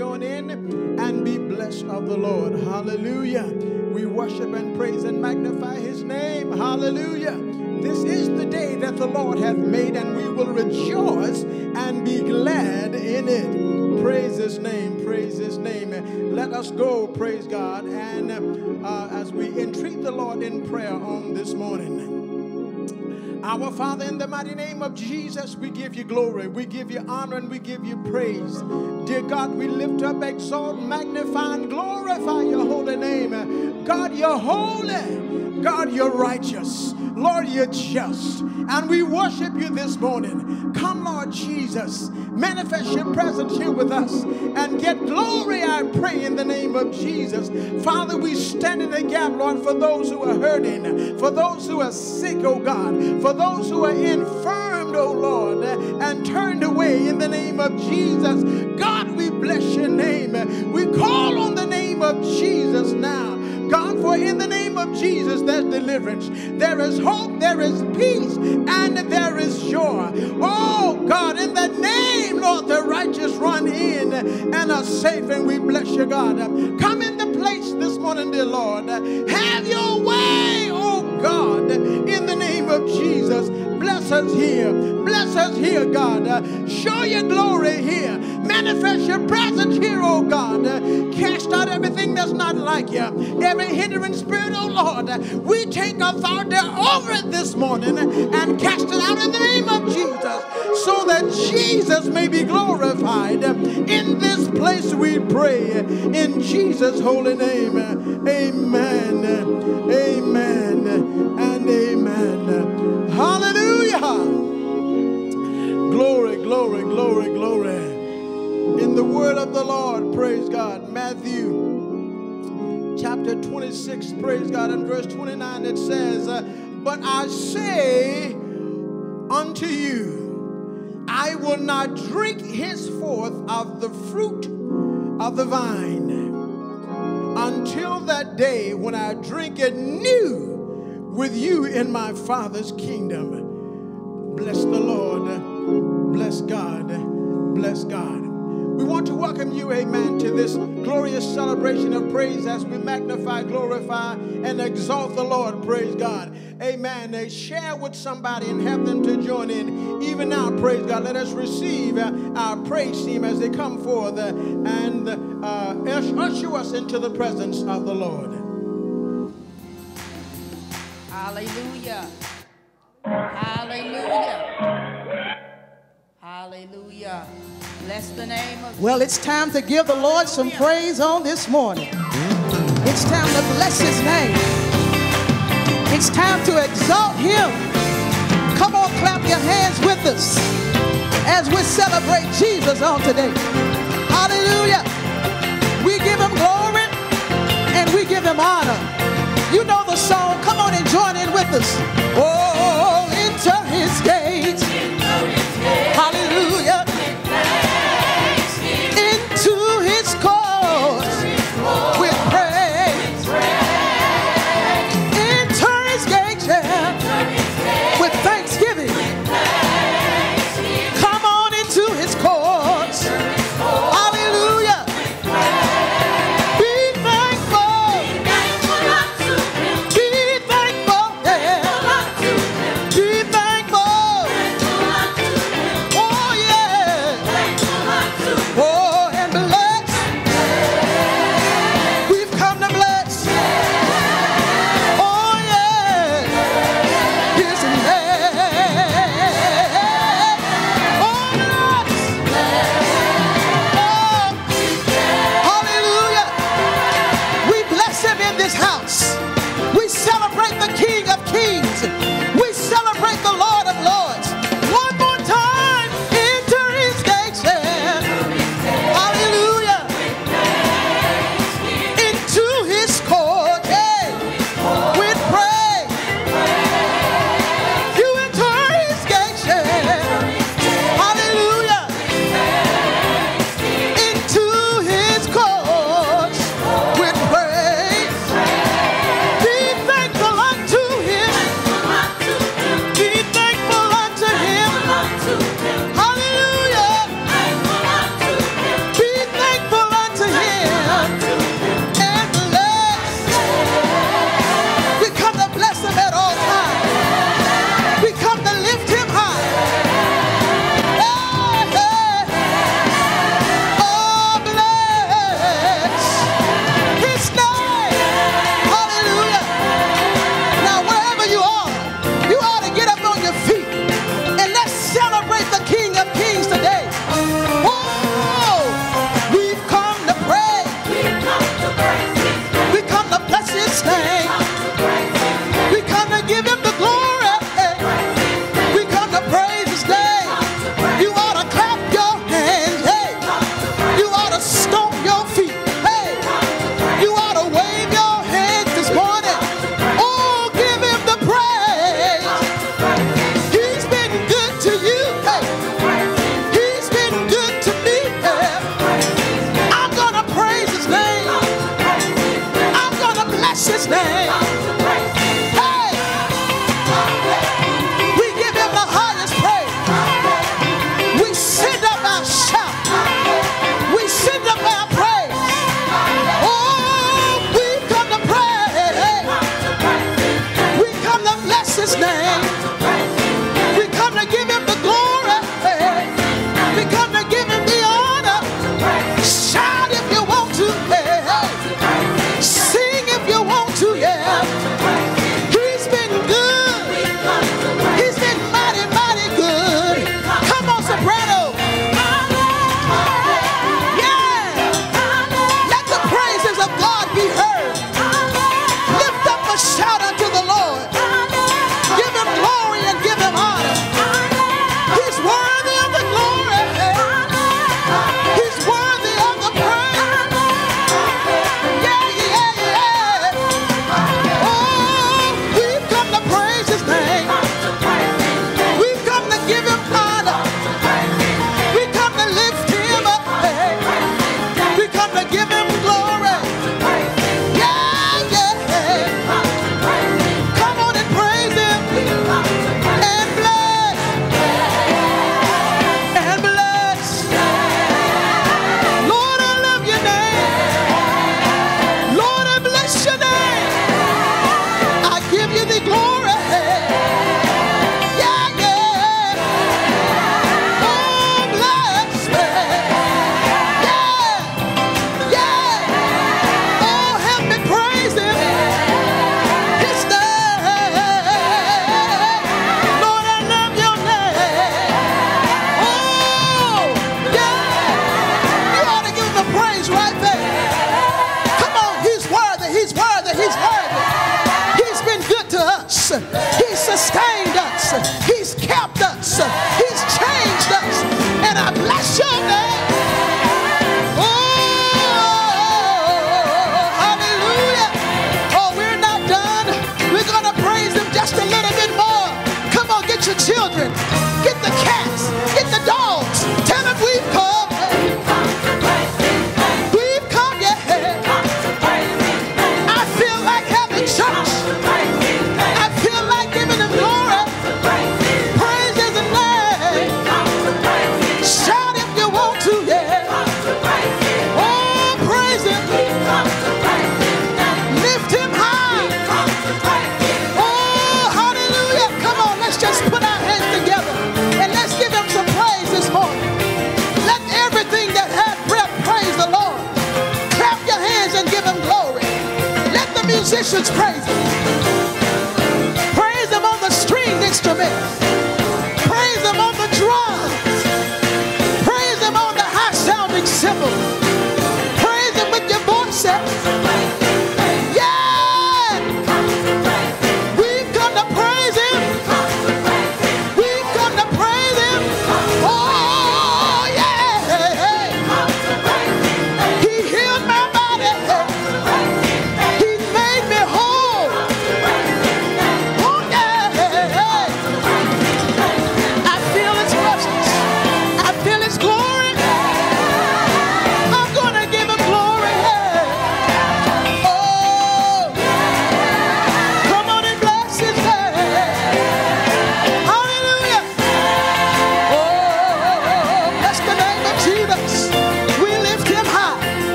join in and be blessed of the Lord. Hallelujah. We worship and praise and magnify His name. Hallelujah. This is the day that the Lord hath made, and we will rejoice and be glad in it. Praise His name. Praise His name. Let us go, praise God, and uh, as we entreat the Lord in prayer on this morning. Our Father, in the mighty name of Jesus, we give you glory, we give you honor, and we give you praise. Dear God, we lift up, exalt, magnify, and glorify your holy name. God, you're holy. God, you're righteous. Lord, you're just. And we worship you this morning. Come, Lord Jesus, manifest your presence here with us and get glory, I pray, in the name of Jesus. Father, we stand in the gap, Lord, for those who are hurting, for those who are sick, oh God, for those who are infirmed, oh Lord, and turned away in the name of Jesus. God, we bless your name. We call on the name of Jesus now. God, for in the name of Jesus there's deliverance, there is hope, there is peace, and there is joy. Oh God, in the name, Lord, the righteous run in and are safe, and we bless you, God. Come into place this morning, dear Lord. Have your way, oh God, in the name of Jesus. Bless us here. Bless us here, God. Show your glory here. Manifest your presence here, oh God. Cast out everything that's not like you. Every hindering spirit, oh Lord. We take authority over it this morning and cast it out in the name of Jesus so that Jesus may be glorified. In this place we pray. In Jesus' holy name. Amen. Amen. And amen. Hallelujah. Glory, glory, glory, glory. In the word of the Lord, praise God. Matthew chapter 26, praise God. In verse 29, it says, uh, But I say unto you, I will not drink henceforth of the fruit of the vine until that day when I drink it new with you in my Father's kingdom. Bless the Lord. Bless God. Bless God. We want to welcome you, amen, to this glorious celebration of praise as we magnify, glorify, and exalt the Lord. Praise God. Amen. Share with somebody and have them to join in. Even now, praise God. Let us receive uh, our praise team as they come forth uh, and uh, usher us into the presence of the Lord. Hallelujah. Hallelujah. Hallelujah. Bless the name of Well, it's time to give the Lord some praise on this morning. It's time to bless his name. It's time to exalt him. Come on, clap your hands with us as we celebrate Jesus on today. Hallelujah. We give him glory and we give him honor. You know the song. Come on and join in with us. Oh, enter his gates.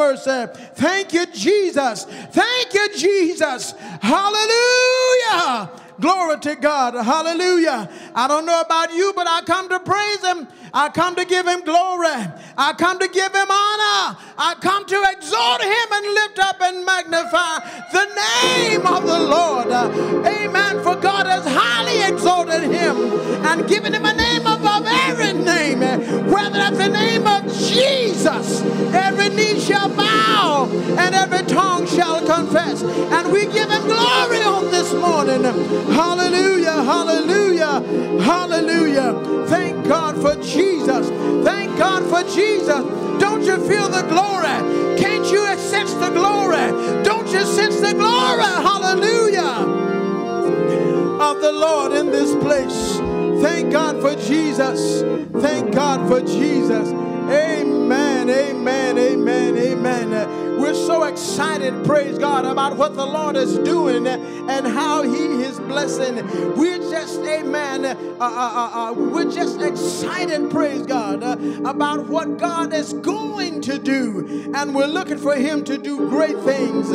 Mercy. Thank you, Jesus. Thank you, Jesus. Hallelujah. Glory to God. Hallelujah. I don't know about you, but I come to praise Him. I come to give Him glory. I come to give Him honor. I come to exalt Him and lift up and magnify the name of the Lord. Amen. For God has highly exalted Him and given Him a name above name, whether that's the name of Jesus, every knee shall bow and every tongue shall confess. And we give Him glory on this morning. Hallelujah, hallelujah, hallelujah. Thank God for Jesus. Thank God for Jesus. Don't you feel the glory? Can't you sense the glory? Don't you sense the glory? Hallelujah. Of the Lord in this place. God for Jesus. Thank God for Jesus. Amen, amen, amen, amen. We're so excited, praise God, about what the Lord is doing and how He is blessing. We're just, amen, uh, uh, uh, uh we're just excited, praise God, uh, about what God is going to do. And we're looking for Him to do great things.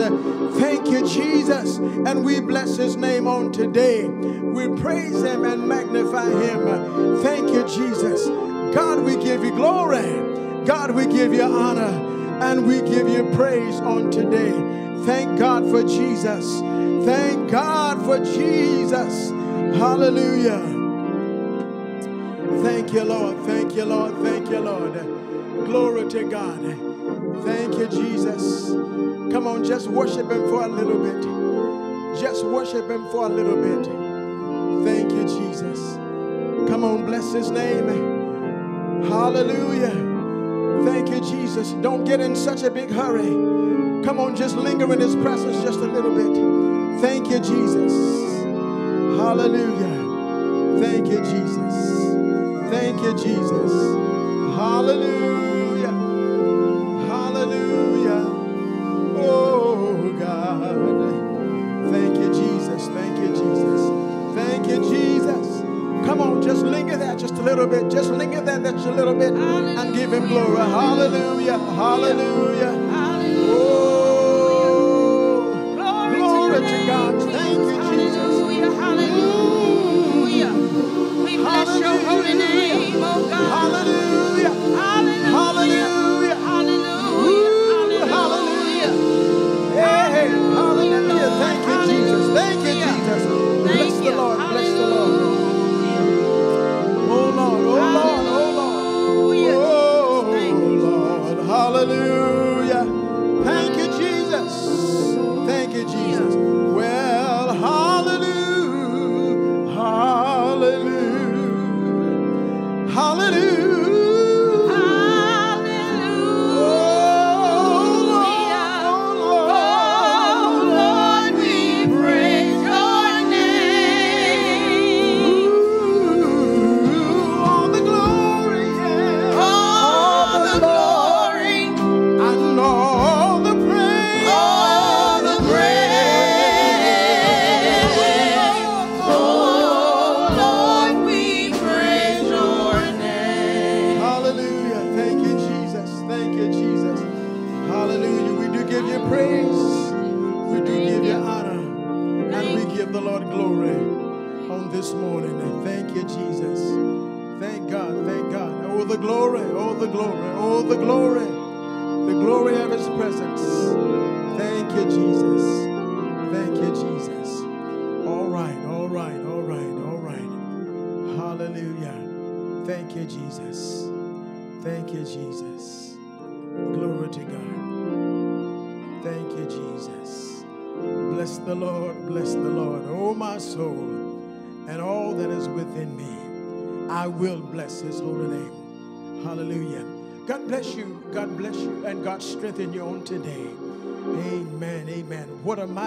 Thank you, Jesus. And we bless His name on today. We praise Him and magnify Him. Thank you, Jesus. God, we give you glory. God, we give you honor and we give you praise on today. Thank God for Jesus. Thank God for Jesus. Hallelujah. Thank you, Lord. Thank you, Lord. Thank you, Lord. Glory to God. Thank you, Jesus. Come on, just worship Him for a little bit. Just worship Him for a little bit. Thank you, Jesus. Come on, bless His name. Hallelujah. Thank you, Jesus. Don't get in such a big hurry. Come on, just linger in His presence just a little bit. Thank you, Jesus. Hallelujah. Thank you, Jesus. Thank you, Jesus. Hallelujah. Little bit. Just linger there just a little bit and give him glory. Hallelujah. Hallelujah. Hallelujah,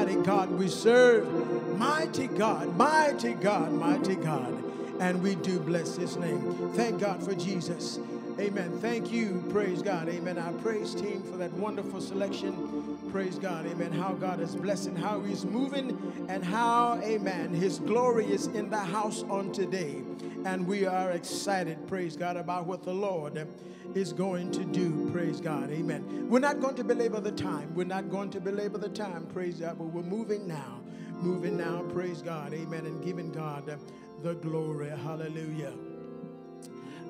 mighty God we serve. Mighty God, mighty God, mighty God. And we do bless his name. Thank God for Jesus. Amen. Thank you. Praise God. Amen. Our praise team for that wonderful selection. Praise God. Amen. How God is blessing, how He's moving, and how, amen, His glory is in the house on today. And we are excited, praise God, about what the Lord is going to do. Praise God. Amen. We're not going to belabor the time. We're not going to belabor the time. Praise God. But we're moving now. Moving now. Praise God. Amen. And giving God the glory. Hallelujah.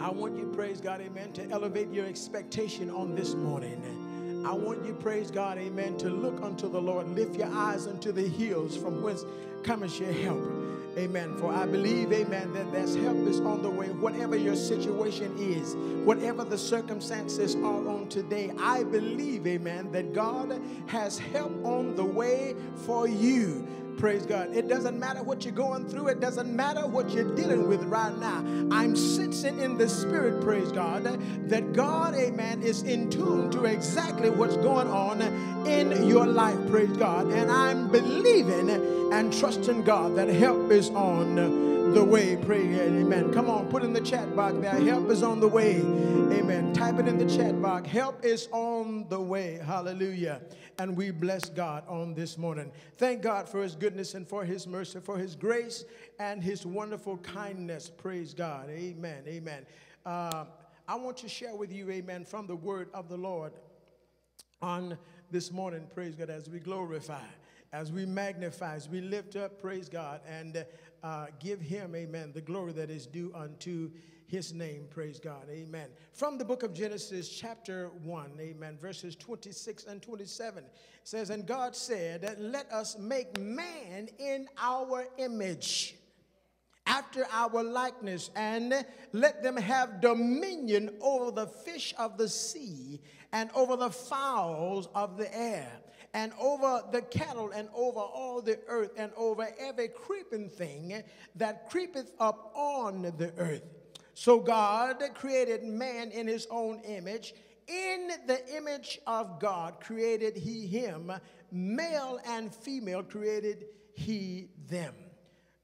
I want you, praise God, amen, to elevate your expectation on this morning. I want you, praise God, amen, to look unto the Lord. Lift your eyes unto the hills from whence cometh your help. Amen. For I believe, amen, that there's help is on the way. Whatever your situation is, whatever the circumstances are on today, I believe, amen, that God has help on the way for you. Praise God. It doesn't matter what you're going through. It doesn't matter what you're dealing with right now. I'm sensing in the spirit, praise God, that God, amen, is in tune to exactly what's going on in your life, praise God. And I'm believing and trusting God that help is on the way. Pray, amen. Come on, put in the chat box there. Help is on the way. Amen. Type it in the chat box. Help is on the way. Hallelujah. And we bless God on this morning. Thank God for his goodness and for his mercy, for his grace and his wonderful kindness. Praise God. Amen. Amen. Uh, I want to share with you, amen, from the word of the Lord on this morning. Praise God as we glorify as we magnify, as we lift up, praise God, and uh, give him, amen, the glory that is due unto his name, praise God, amen. From the book of Genesis, chapter 1, amen, verses 26 and 27 says, And God said, Let us make man in our image after our likeness, and let them have dominion over the fish of the sea, and over the fowls of the air, and over the cattle, and over all the earth, and over every creeping thing that creepeth up on the earth. So God created man in his own image. In the image of God created he him, male and female created he them.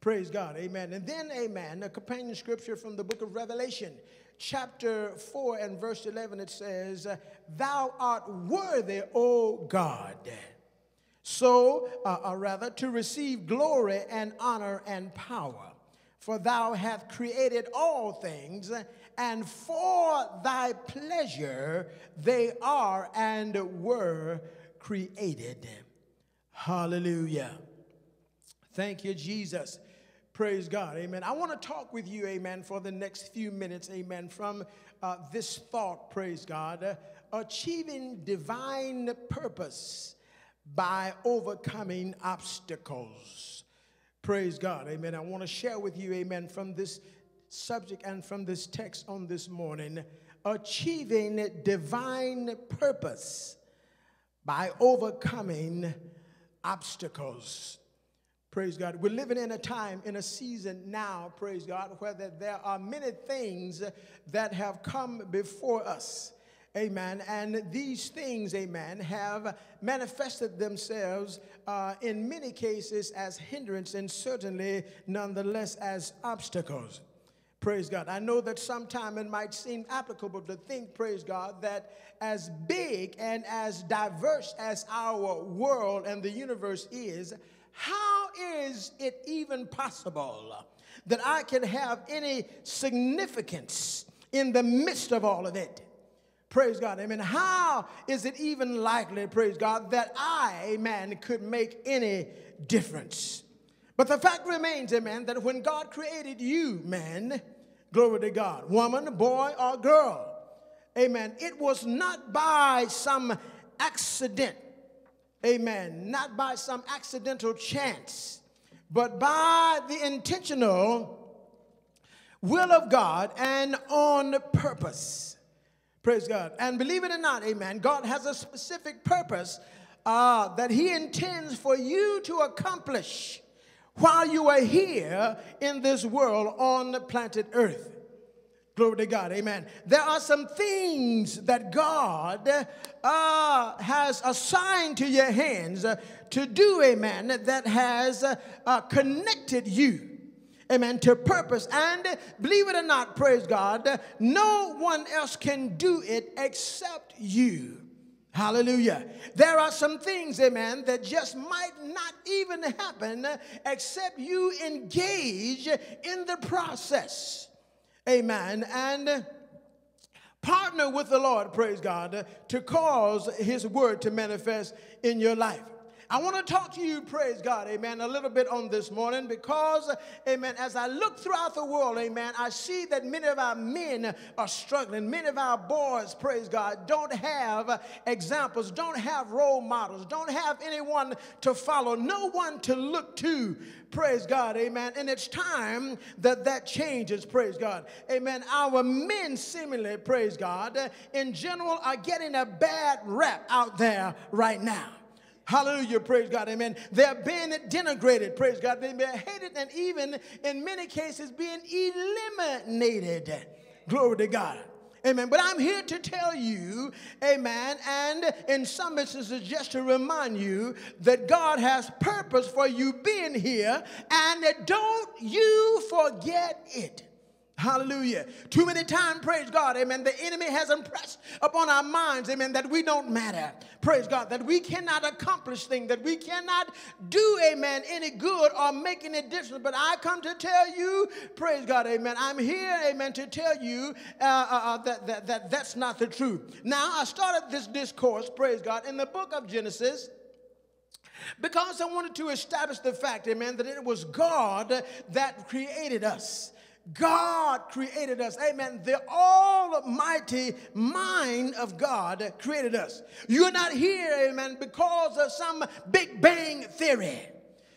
Praise God. Amen. And then, amen, a companion scripture from the book of Revelation, chapter 4 and verse 11, it says, Thou art worthy, O God. So, uh, or rather, to receive glory and honor and power. For thou hast created all things, and for thy pleasure they are and were created. Hallelujah. Thank you, Jesus. Praise God. Amen. I want to talk with you, amen, for the next few minutes, amen, from uh, this thought, praise God, achieving divine purpose by overcoming obstacles. Praise God. Amen. I want to share with you, amen, from this subject and from this text on this morning achieving divine purpose by overcoming obstacles. Praise God. We're living in a time, in a season now, praise God, where there are many things that have come before us. Amen. And these things, amen, have manifested themselves uh, in many cases as hindrance and certainly nonetheless as obstacles. Praise God. I know that sometime it might seem applicable to think, praise God, that as big and as diverse as our world and the universe is, how is it even possible that I can have any significance in the midst of all of it? Praise God. Amen. How is it even likely, praise God, that I, man, could make any difference? But the fact remains, amen, that when God created you, man, glory to God, woman, boy, or girl, amen, it was not by some accident Amen. Not by some accidental chance, but by the intentional will of God and on purpose. Praise God. And believe it or not, amen, God has a specific purpose uh, that He intends for you to accomplish while you are here in this world on the planted earth. Glory to God. Amen. There are some things that God uh, has assigned to your hands uh, to do, amen, that has uh, uh, connected you. Amen, to purpose. And believe it or not, praise God, no one else can do it except you. Hallelujah. There are some things, amen, that just might not even happen except you engage in the process. Amen. And partner with the Lord, praise God, to cause his word to manifest in your life. I want to talk to you, praise God, amen, a little bit on this morning because, amen, as I look throughout the world, amen, I see that many of our men are struggling. Many of our boys, praise God, don't have examples, don't have role models, don't have anyone to follow, no one to look to, praise God, amen. And it's time that that changes, praise God, amen. Our men, seemingly, praise God, in general, are getting a bad rap out there right now. Hallelujah, praise God, amen. They're being denigrated, praise God. They're being hated and even in many cases being eliminated. Glory to God. Amen. But I'm here to tell you, amen, and in some instances just to remind you that God has purpose for you being here, and don't you forget it. Hallelujah. Too many times, praise God, amen. The enemy has impressed upon our minds, amen, that we don't matter. Praise God, that we cannot accomplish things, that we cannot do, amen, any good or make any difference. But I come to tell you, praise God, amen. I'm here, amen, to tell you uh, uh, uh, that, that, that that's not the truth. Now, I started this discourse, praise God, in the book of Genesis. Because I wanted to establish the fact, amen, that it was God that created us. God created us. Amen. The almighty mind of God created us. You're not here, amen, because of some Big Bang theory.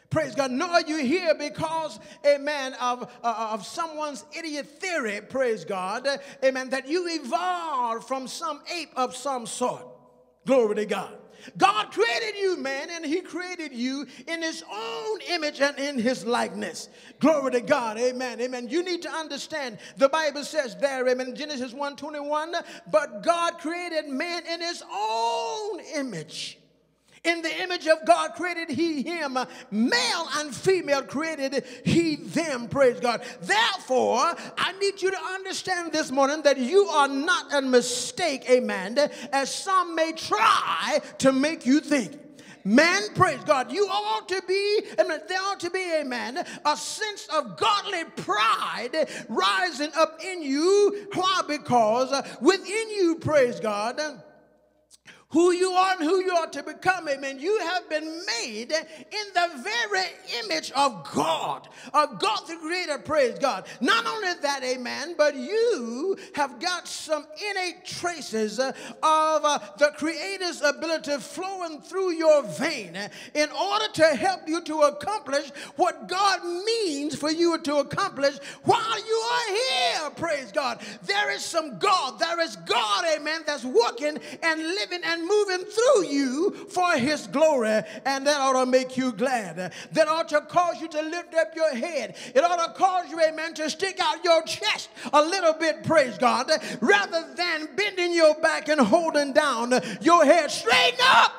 Praise God. Nor are you here because, amen, of, uh, of someone's idiot theory, praise God, amen, that you evolved from some ape of some sort. Glory to God. God created you, man, and He created you in His own image and in His likeness. Glory to God. Amen. Amen. You need to understand the Bible says there, amen, Genesis 1 21, but God created man in His own image. In the image of God created he him, male and female created he them, praise God. Therefore, I need you to understand this morning that you are not a mistake, amen, as some may try to make you think. Man, praise God. You ought to be, amen, there ought to be, amen, a sense of godly pride rising up in you. Why? Because uh, within you, praise God, who you are and who you are to become, amen. You have been made in the very image of God, of God the Creator, praise God. Not only that, amen, but you have got some innate traces of uh, the Creator's ability flowing through your vein in order to help you to accomplish what God means for you to accomplish while you are here, praise God. There is some God, there is God, amen, that's working and living and and moving through you for his glory. And that ought to make you glad. That ought to cause you to lift up your head. It ought to cause you, amen, to stick out your chest a little bit, praise God, rather than bending your back and holding down your head. Straighten up.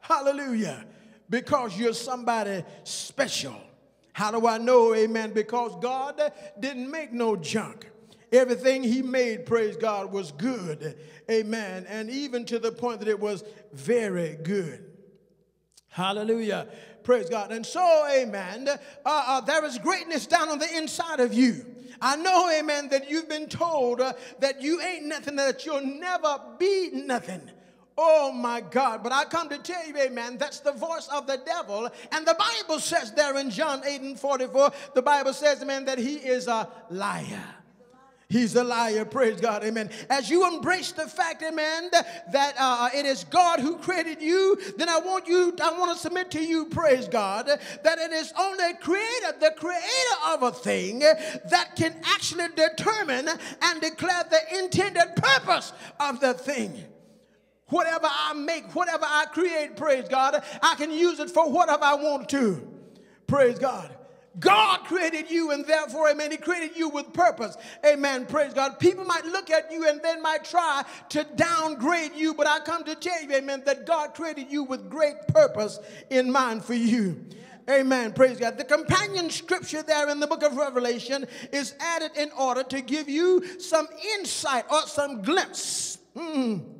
Hallelujah. Because you're somebody special. How do I know? Amen. Because God didn't make no junk. Everything he made, praise God, was good. Amen. And even to the point that it was very good. Hallelujah. Praise God. And so, amen, uh, uh, there is greatness down on the inside of you. I know, amen, that you've been told uh, that you ain't nothing, that you'll never be nothing. Oh my God. But I come to tell you, amen, that's the voice of the devil. And the Bible says there in John 8 and 44, the Bible says, amen, that he is a liar. He's a liar. Praise God. Amen. As you embrace the fact, amen, that uh, it is God who created you, then I want you, I want to submit to you, praise God, that it is only creator, the creator of a thing that can actually determine and declare the intended purpose of the thing. Whatever I make, whatever I create, praise God, I can use it for whatever I want to. Praise God. God created you, and therefore, amen, He created you with purpose. Amen. Praise God. People might look at you and then might try to downgrade you, but I come to tell you, amen, that God created you with great purpose in mind for you. Amen. Praise God. The companion scripture there in the book of Revelation is added in order to give you some insight or some glimpse. Mm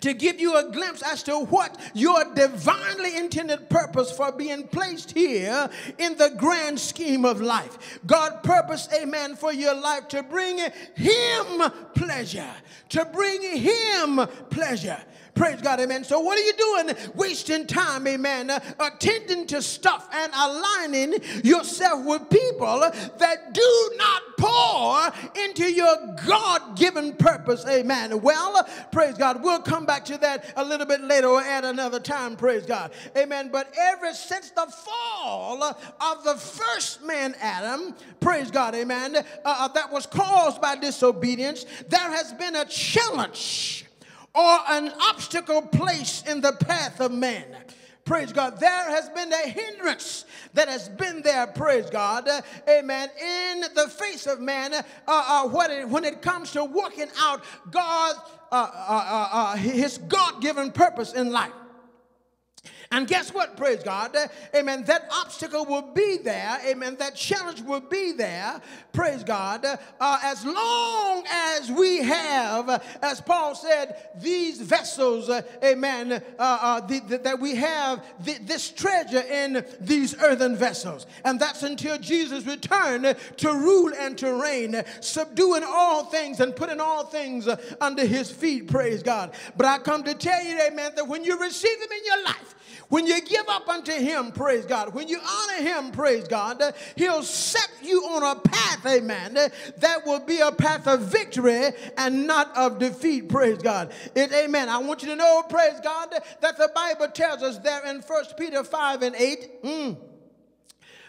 to give you a glimpse as to what your divinely intended purpose for being placed here in the grand scheme of life. God purposed, amen, for your life to bring Him pleasure, to bring Him pleasure. Praise God, amen. So, what are you doing? Wasting time, amen, uh, attending to stuff and aligning yourself with people that do not pour into your God given purpose, amen. Well, praise God. We'll come back to that a little bit later or at another time, praise God, amen. But ever since the fall of the first man, Adam, praise God, amen, uh, uh that was caused by disobedience, there has been a challenge or an obstacle placed in the path of man. Praise God. There has been a hindrance that has been there, praise God, amen, in the face of man uh, uh, when, it, when it comes to working out God, uh, uh, uh, his God given purpose in life. And guess what? Praise God. Amen. That obstacle will be there. Amen. That challenge will be there. Praise God. Uh, as long as we have, as Paul said, these vessels, uh, amen, uh, uh the, the, that we have the, this treasure in these earthen vessels. And that's until Jesus return to rule and to reign, subduing all things and putting all things under his feet. Praise God. But I come to tell you, amen, that when you receive him in your life, when you give up unto him, praise God, when you honor him, praise God, he'll set you on a path, amen, that will be a path of victory and not of defeat, praise God. It, amen. I want you to know, praise God, that the Bible tells us there in First Peter 5 and 8. Mm,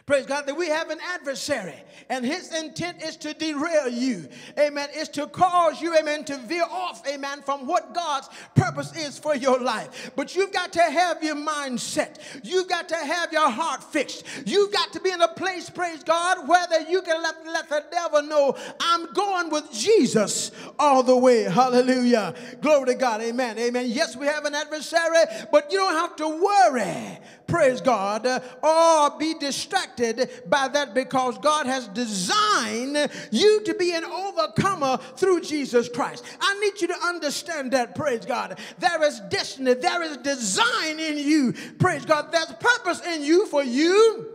Praise God that we have an adversary and his intent is to derail you. Amen. Is to cause you, amen, to veer off, amen, from what God's purpose is for your life. But you've got to have your mind set. You've got to have your heart fixed. You've got to be in a place, praise God, whether you can let, let the devil know I'm going with Jesus all the way. Hallelujah. Glory to God. Amen. Amen. Yes, we have an adversary, but you don't have to worry praise God, uh, or be distracted by that because God has designed you to be an overcomer through Jesus Christ. I need you to understand that, praise God. There is destiny, there is design in you, praise God. There's purpose in you for you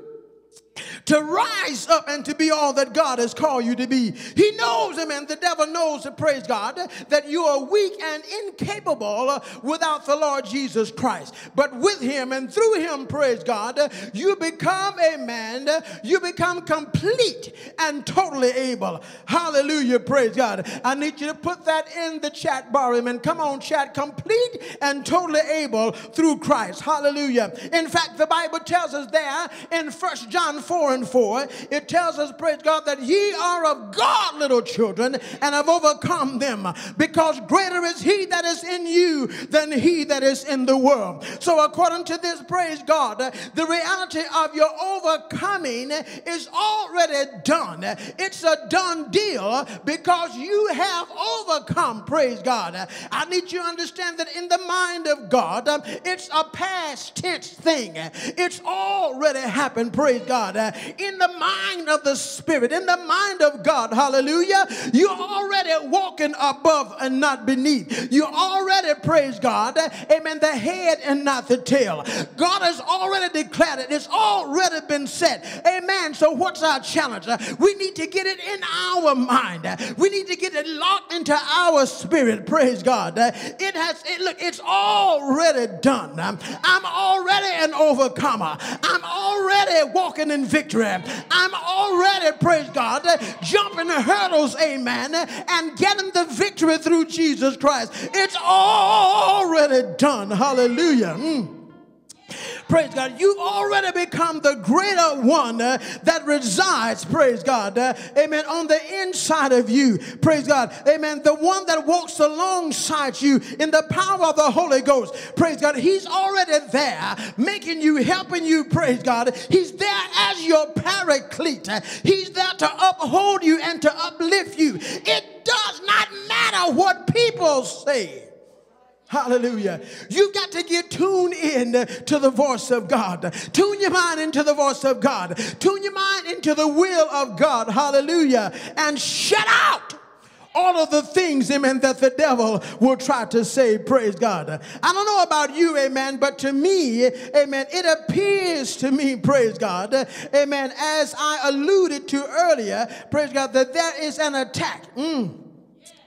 to rise up and to be all that God has called you to be. He knows, amen, the devil knows, praise God, that you are weak and incapable uh, without the Lord Jesus Christ. But with him and through him, praise God, you become, a man, you become complete and totally able. Hallelujah, praise God. I need you to put that in the chat bar, amen. Come on, chat, complete and totally able through Christ. Hallelujah. In fact, the Bible tells us there in First John 4 and 4, it tells us, praise God, that ye are of God, little children, and have overcome them, because greater is he that is in you than he that is in the world. So, according to this, praise God, the reality of your overcoming is already done. It's a done deal because you have overcome, praise God. I need you to understand that in the mind of God, it's a past tense thing. It's already happened, praise God. In the mind of the Spirit, in the mind of God, hallelujah, you're already walking above and not beneath. You already, praise God, amen, the head and not the tail. God has already declared it, it's already been said, amen. So, what's our challenge? We need to get it in our mind, we need to get it locked into our spirit, praise God. It has, it, look, it's already done. I'm already an overcomer, I'm already walking in victory. I'm already, praise God, jumping the hurdles, amen, and getting the victory through Jesus Christ. It's already done. Hallelujah. Mm. Praise God. You've already become the greater one uh, that resides, praise God. Uh, amen. On the inside of you. Praise God. Amen. The one that walks alongside you in the power of the Holy Ghost. Praise God. He's already there, making you, helping you, praise God. He's there as your paraclete. He's there to uphold you and to uplift you. It does not matter what people say. Hallelujah. You've got to get tuned in to the voice of God. Tune your mind into the voice of God. Tune your mind into the will of God. Hallelujah. And shut out all of the things, amen, that the devil will try to say, praise God. I don't know about you, amen, but to me, amen, it appears to me, praise God, amen, as I alluded to earlier, praise God, that there is an attack. Mm.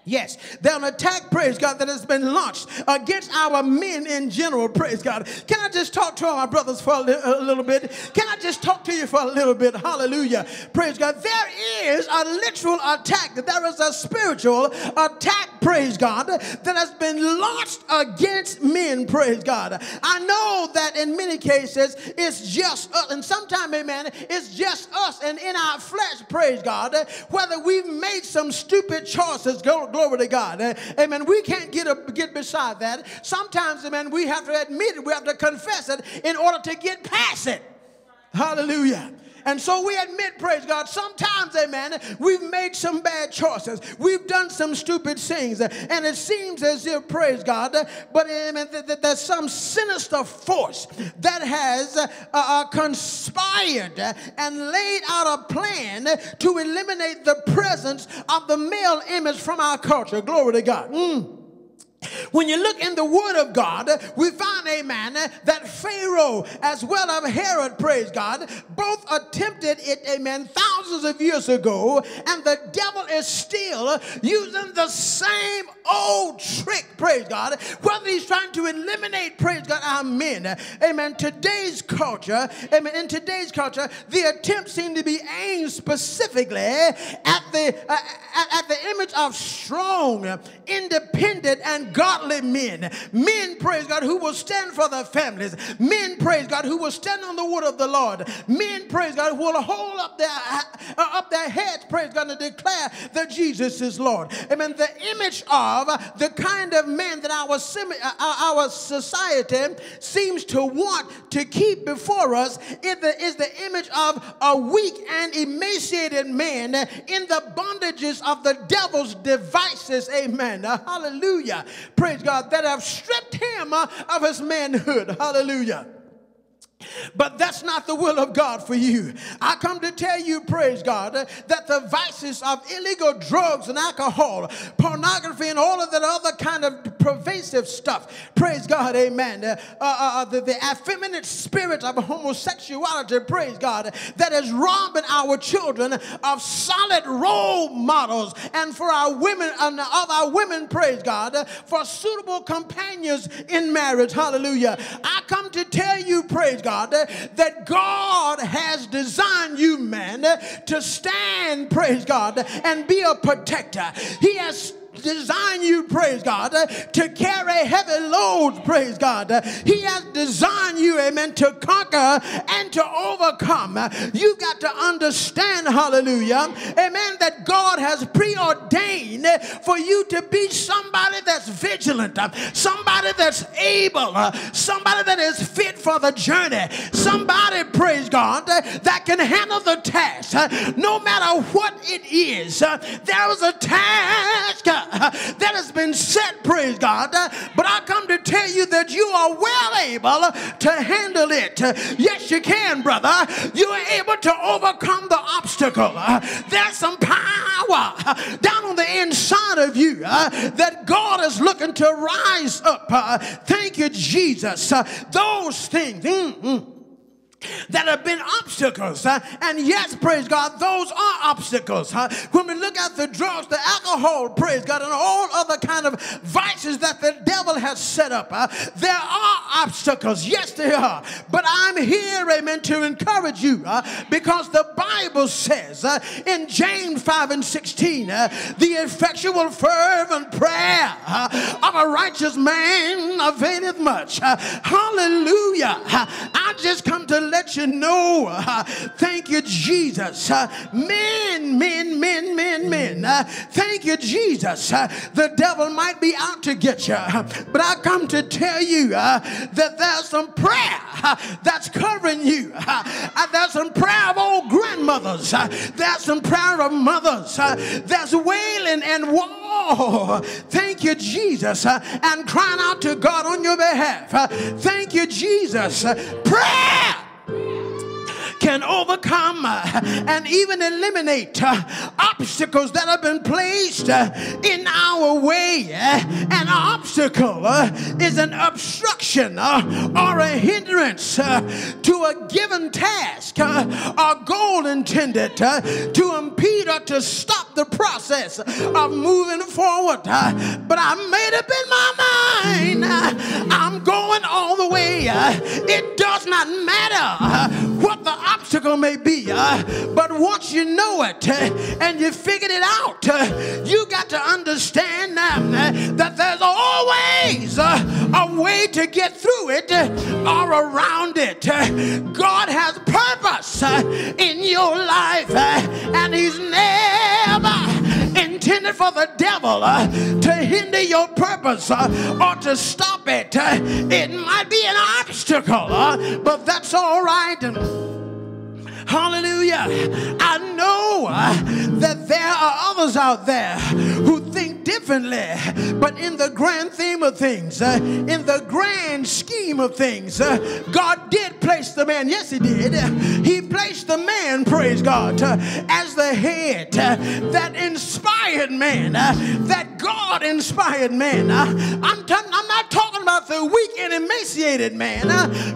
Yes, an attack, praise God, that has been launched against our men in general, praise God. Can I just talk to all my brothers for a, li- a, little bit? Can I just talk to you for a little bit? Hallelujah. Praise God. There is a literal attack, there is a spiritual attack, praise God, that has been launched against men, praise God. I know that in many cases it's just us, and sometimes, amen, it's just us and in our flesh, praise God, whether we've made some stupid choices, go Glory to God. Uh, amen. We can't get, a, get beside that. Sometimes, amen, we have to admit it, we have to confess it in order to get past it. Hallelujah. And so we admit, praise God, sometimes, amen, we've made some bad choices. We've done some stupid things. And it seems as if, praise God, but amen, that there's some sinister force that has uh, uh, conspired and laid out a plan to eliminate the presence of the male image from our culture. Glory to God. Mm. When you look in the Word of God, we find, amen, that Pharaoh as well as Herod, praise God, both attempted it, amen, thousands of years ago, and the devil is still using the same old trick, praise God, whether he's trying to eliminate, praise God, our men. Amen. Today's culture, amen, in today's culture, the attempt seemed to be aimed specifically at the, uh, at, the image of strong, independent, and godly men. Men, praise God, who will stand for their families. Men, praise God, who will stand on the word of the Lord. Men, praise God, who will hold up their, uh, up their heads, praise God, and declare that Jesus is Lord. Amen. The image of the kind of man that our, uh, our society seems to want to keep before us is the, is the image of a weak and emaciated man in the bondages of the devil's devices. Amen. Hallelujah. Praise God. That have stripped him uh, of his manhood. Hallelujah. But that's not the will of God for you. I come to tell you, praise God, that the vices of illegal drugs and alcohol, pornography, and all of that other kind of pervasive stuff, praise God, amen. Uh, uh, uh, the, the effeminate spirit of homosexuality, praise God, that is robbing our children of solid role models and for our women, and of our women, praise God, for suitable companions in marriage. Hallelujah. I come to tell you, praise God God, that God has designed you, man, to stand, praise God, and be a protector. He has designed you, praise God, uh, to carry heavy loads, praise God. Uh, he has designed you, amen, to conquer and to overcome. Uh, you've got to understand, hallelujah, amen, that God has preordained for you to be somebody that's vigilant, somebody that's able, somebody that is fit for the journey, somebody, praise God, that can handle the task no matter what it is. There is a task that has been set, praise God. But I come to tell you that you are well able to handle it. Yes, you can, brother. You are able to overcome the obstacle. There's some power down on the inside of you that God is looking to rise up. Thank you, Jesus. Those things. Mm-mm that have been obstacles. Uh, and yes, praise God, those are obstacles. Uh, when we look at the drugs, the alcohol, praise God, and all other kind of vices that the devil has set up, uh, there are obstacles. Yes, there are. But I'm here, amen, to encourage you because the Bible says in James 5 and 16, uh, the effectual, fervent prayer of a righteous man availeth much. hallelujah. I just come to let you know, uh, thank you, Jesus. Uh, men, men, men, men, men. Uh, thank you, Jesus. The devil might be out to get you, but I come to tell you that there's some prayer that's covering you. there's some prayer of old grandmothers. there's some prayer of mothers. there's wailing and woe. Thank you, Jesus. and crying out to God on your behalf. thank you, Jesus. prayer can overcome uh, and even eliminate uh, obstacles that have been placed uh, in our way. Uh, an obstacle uh, is an obstruction uh, or a hindrance to a given task or goal intended to impede or to stop the process of moving forward. But I made up in my mind, I'm going all the way. Uh, it does not matter uh, what the obstacle may be. Uh, but once you know it uh, and you figured it out, uh, you got to understand uh, that there's always a way to get through it or around it. God has purpose in your life, and He's never intended for the devil uh, to hinder your purpose uh, or to stop it. Uh, it might be an obstacle, but that's all right. Hallelujah. I know uh, that there are others out there who think differently, but in the grand theme of things, uh, in the grand scheme of things, uh, God did place the man. Yes, He did. He placed the man, praise God, uh, as the head uh, that inspired man, uh, that God inspired man. I'm, I'm not talking about the weak and emaciated man,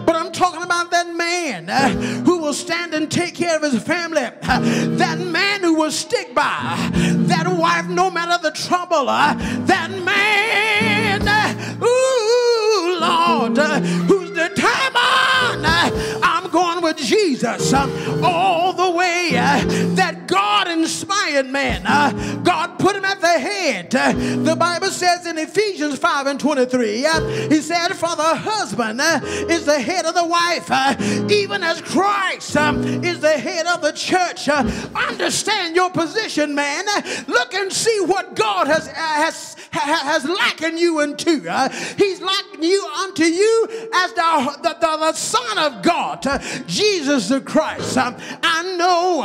but I'm talking about that man who will stand and take care of his family. That man who will stick by that wife no matter the trouble. Uh, that man, uh, ooh, Lord, uh, who's determined. I'm going with Jesus all the way. Inspired man. Uh, God put him at the head. Uh, the Bible says in Ephesians 5 and 23, uh, he said, For the husband is the head of the wife, even as Christ um, is the head of the church. Understand your position, man. Look and see what God has, has, has likened you into. He's likened you unto you as the, the, the, the Son of God, Jesus the Christ. Um, I know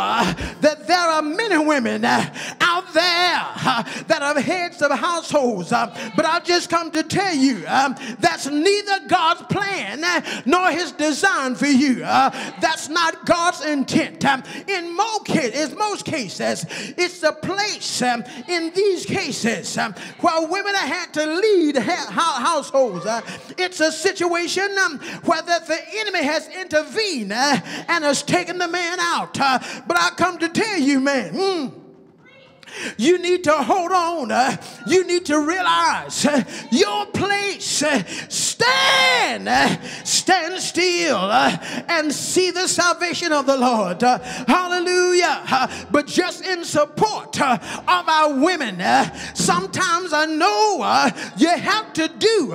that there are many women Uh, out there uh, that are heads of households, uh, but I've just come to tell you that's neither God's plan nor his design for you. That's not God's intent. Um, in most cases, most cases, it's the place um, in these cases um, where women have had to lead households. It's a situation where the enemy has intervened and has taken the man out. But I come to tell you, man. Mm, you need to hold on. Uh, you need to realize uh, your place. Uh, stand, uh, stand still, uh, and see the salvation of the Lord. Uh, hallelujah. But just in support of our women, sometimes I know you have to do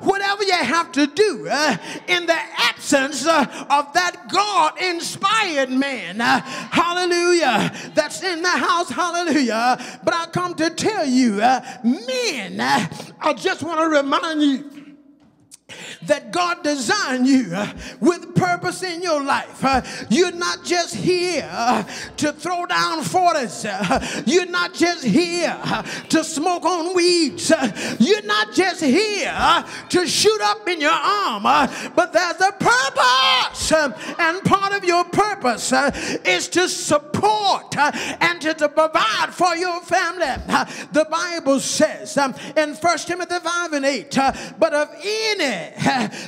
whatever you have to do in the absence of that God inspired man. Hallelujah. That's in the house. Hallelujah. Uh, but I come to tell you, uh, men, uh, I just want to remind you that God designed you uh, with purpose in your life. Uh, you're not just here to throw down 40s. You're not just here to smoke on weeds. You're not just here to shoot up in your arm, but there's a purpose. And part of your purpose is to support and to, provide for your family. The Bible says um, in 1 Timothy 5 and 8, but of any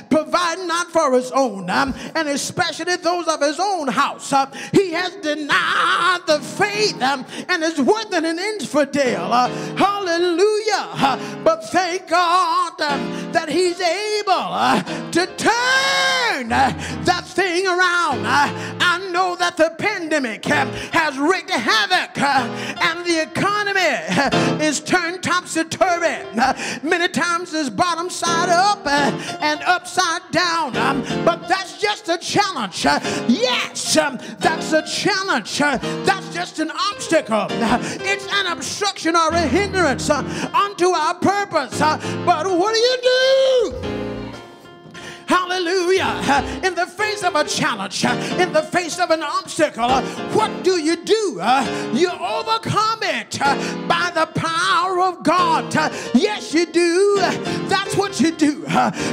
provide not for his own, um, and especially those of his own house. Uh, he has denied the faith um, and is worth an infidel. Uh, hallelujah. Uh, but thank God that he's able uh, to turn uh, that thing around. Uh, I know that the pandemic has wreaked havoc uh, and the economy uh, is turned topsy-turvy. Uh, many times it's bottom side up and upside down. Um, but that's just a challenge. Yes, um, that's a challenge. That's just an obstacle. It's an obstruction or a hindrance unto our purpose. But what do you do? Hallelujah. In the face of a challenge, in the face of an obstacle, what do you do? You overcome it by the power of God. Yes, you do. That's what you do.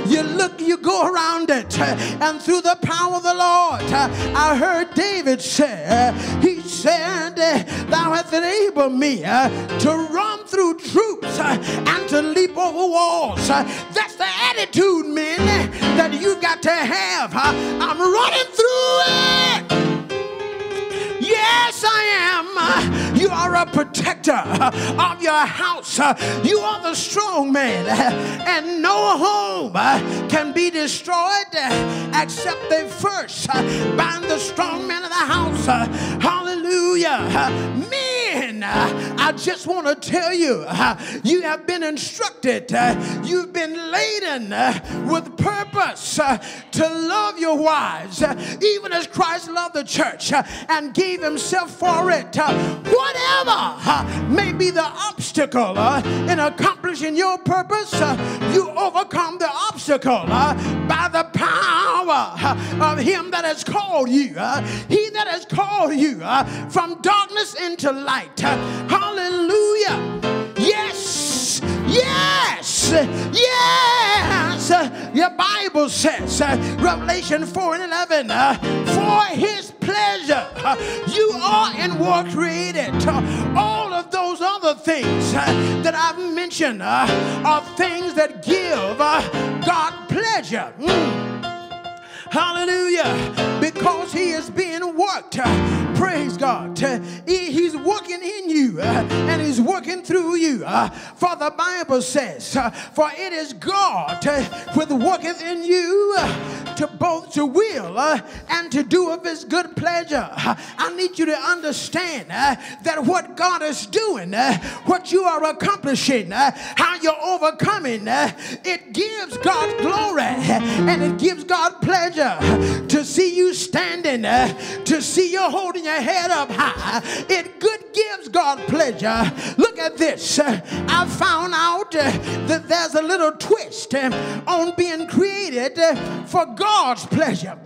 You look, you go around it, and through the power of the Lord, I heard David say, He said, Thou hast enabled me to run through troops and to leap over walls. That's the attitude, men, that you got to have. I'm running through it. Yes, I am. Uh, you are a protector uh, of your house. Uh, you are the strong man, and no home can be destroyed except they first bind the strong man of the house. Hallelujah. Men, uh, I just want to tell you, uh, you have been instructed, uh, you've been laden with purpose to love your wives, even as Christ loved the church and gave himself for it. Uh, whatever uh, may be the obstacle uh, in accomplishing your purpose, you overcome the obstacle by the power of him that has called you. He that has called you uh, from darkness into light. Uh, hallelujah. Yes. Yes. Yes. Uh, your Bible says, Revelation 4 and 11, for his pleasure. You are and were created. All of those other things that I've mentioned are things that give God pleasure. Mm. Hallelujah. Because he is being worked. Praise God. He's working in you uh, and he's working through you. Uh, for the Bible says, uh, For it is God which worketh in you to both to will and to do of his good pleasure. I need you to understand that what God is doing, what you are accomplishing, how you're overcoming, it gives God glory and it gives God pleasure pleasure to see you standing, uh, to see you holding your head up high. It good gives God pleasure. Look at this. Uh, I found out that there's a little twist on being created for God's pleasure.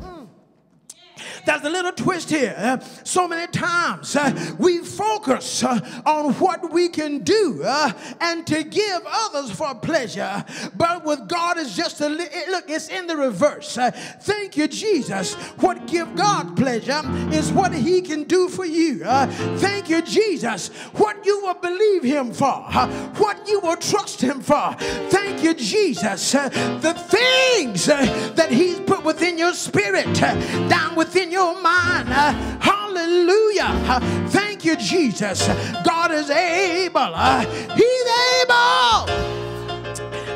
There's a little twist here. So many times uh, we focus uh, on what we can do uh, and to give others for pleasure. But with God, it's just a look, it's in the reverse. Thank you, Jesus. What give God pleasure is what He can do for you. Thank you, Jesus. What you will believe Him for, what you will trust Him for. Thank you, Jesus. The things that He's put within your spirit, down within your Hallelujah. Thank you, Jesus. God is able. He's able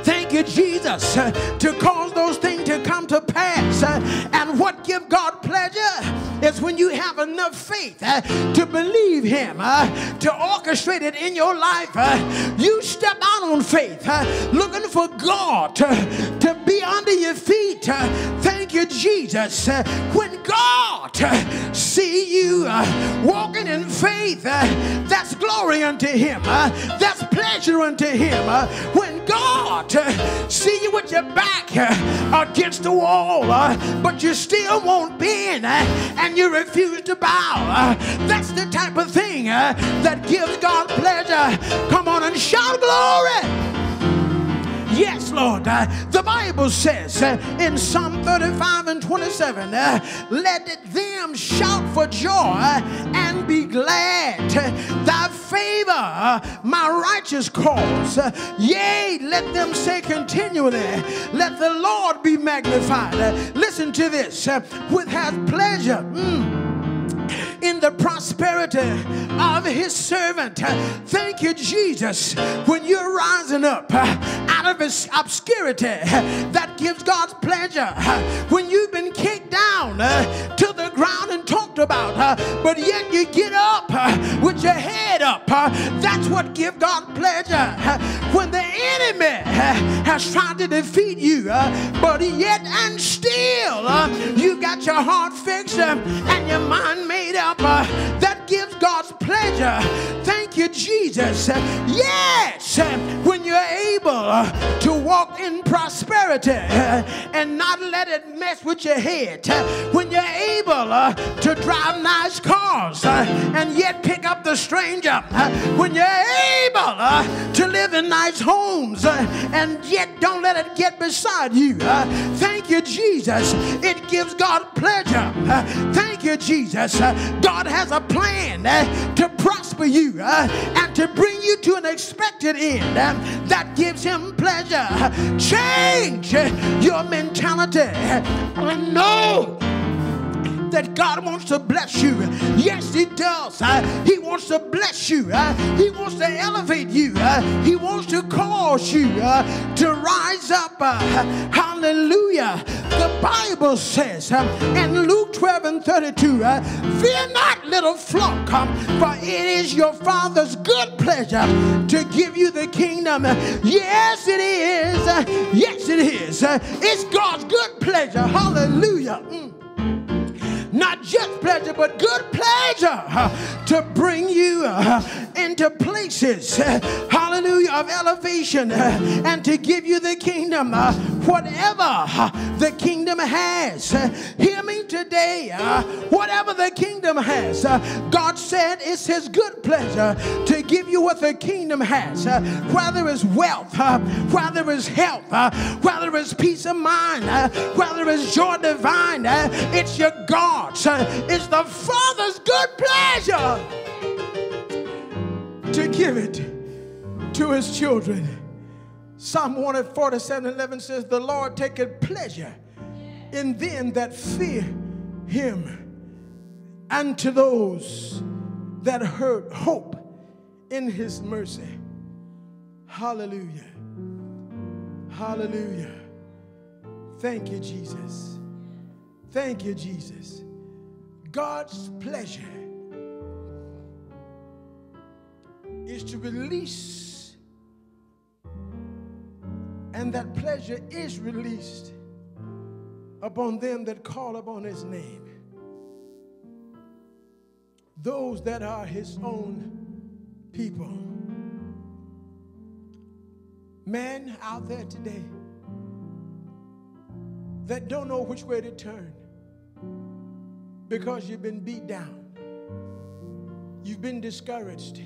thank you, Jesus, to cause those things to come to pass. And what give God pleasure is when you have enough faith uh, to believe Him, uh, to orchestrate it in your life. Uh, you step out on faith, uh, looking for God to, to be under your feet. Thank you, Jesus. When God see you walking in faith, that's glory unto Him. That's pleasure unto Him. When God see you with your back uh, against the wall, uh, but you still won't bend uh, and you refuse to bow. Uh, that's the type of thing uh, that gives God pleasure. Come on and shout glory. Yes, Lord. Uh, the Bible says uh, in Psalm 35 and 27, uh, let them shout for joy and be glad. Thy favor, my righteous cause. Yea, let them say continually, let the Lord be magnified. Listen to this, with has pleasure. Mm in the prosperity of his servant. Thank you, Jesus, when you're rising up out of his obscurity, that gives God's pleasure. When you've been kicked down to the ground and talked about, uh, but yet you get up uh, with your head up. Uh, that's what give God pleasure. When the enemy has tried to defeat you, but yet and still you got your heart fixed and your mind made up, that gives God's pleasure. Thank you, Jesus. Yes, when you're able to walk in prosperity and not let it mess with your head, when you're able to drive nice cars and yet pick up the stranger, when you're able to live in nice homes and yet don't let it get beside you. Thank you, Jesus. It gives God pleasure. Thank you, Jesus. God has a plan Eh, to prosper you eh, and to bring you to an expected end eh, that gives him pleasure. Change your mentality and know that God wants to bless you. Yes, He does. Uh, he wants to bless you. Uh, he wants to elevate you. Uh, he wants to cause you to rise up. Hallelujah. The Bible says um, in Luke 12 and 32 uh, Fear not, little flock, um, for it is your Father's good pleasure to give you the kingdom. Yes, it is. yes, it is. it's God's good pleasure. Hallelujah. Mm not just pleasure, but good pleasure to bring you into places, hallelujah, of elevation and to give you the kingdom. Whatever the kingdom has, hear me today. Whatever the kingdom has, God said it's His good pleasure to give you what the kingdom has, whether it's wealth, whether it's health, whether it's peace of mind, whether it's joy divine, it's your God Uh, it's the Father's good pleasure to give it to his children. Psalm 147 11 says, The Lord taketh pleasure in them that fear him, and to those that hurt hope in his mercy. Hallelujah. Hallelujah. Thank you, Jesus. Thank you, Jesus. God's pleasure is to release, and that pleasure is released upon them that call upon his name. Those that are his own people. Men out there today that don't know which way to turn because you've been beat down, you've been discouraged,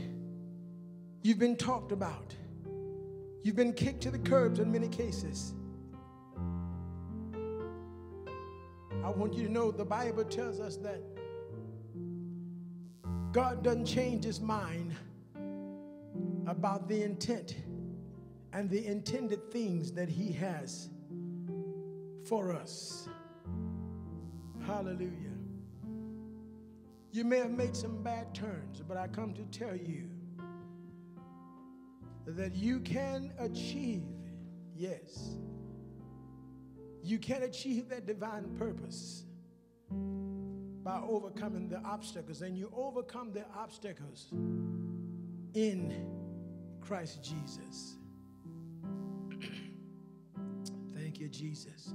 you've been talked about, you've been kicked to the curbs in many cases. I want you to know the Bible tells us that God doesn't change his mind about the intent and the intended things that he has for us. Hallelujah. You may have made some bad turns, but I come to tell you that you can achieve, yes, you can achieve that divine purpose by overcoming the obstacles, and you overcome the obstacles in Christ Jesus. Thank you, Jesus.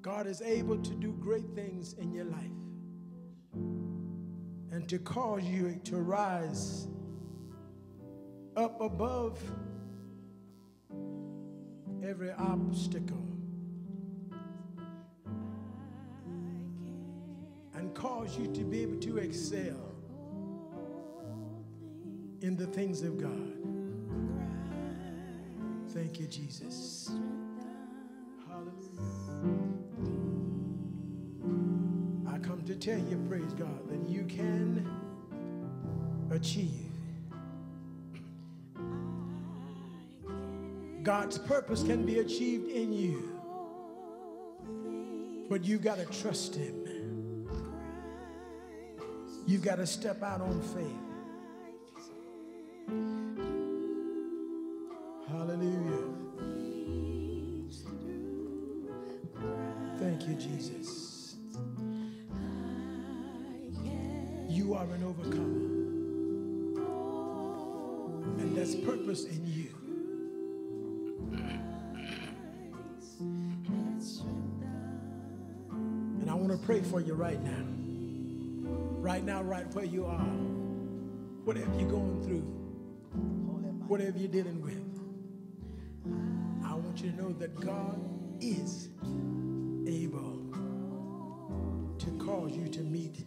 God is able to do great things in your life and to cause you to rise up above every obstacle and cause you to be able to excel in the things of God. Thank you, Jesus. Tell you, praise God, that you can achieve. God's purpose can be achieved in you, but you've got to trust Him. You've got to step out on faith. Whatever you're dealing with, I want you to know that God is able to cause you to meet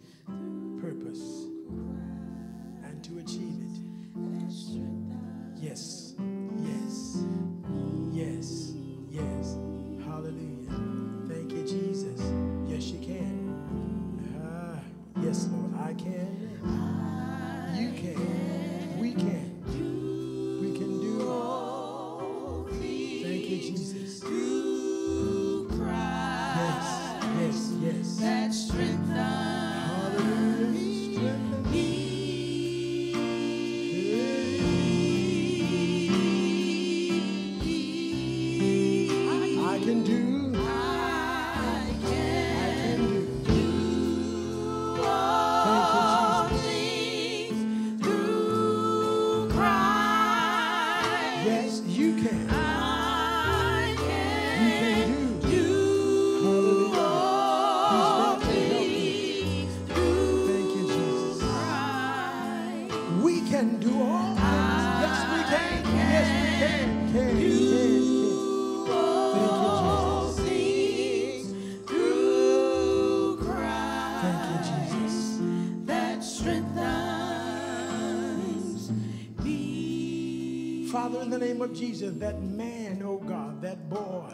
Father, in the name of Jesus, that man, oh God, that boy,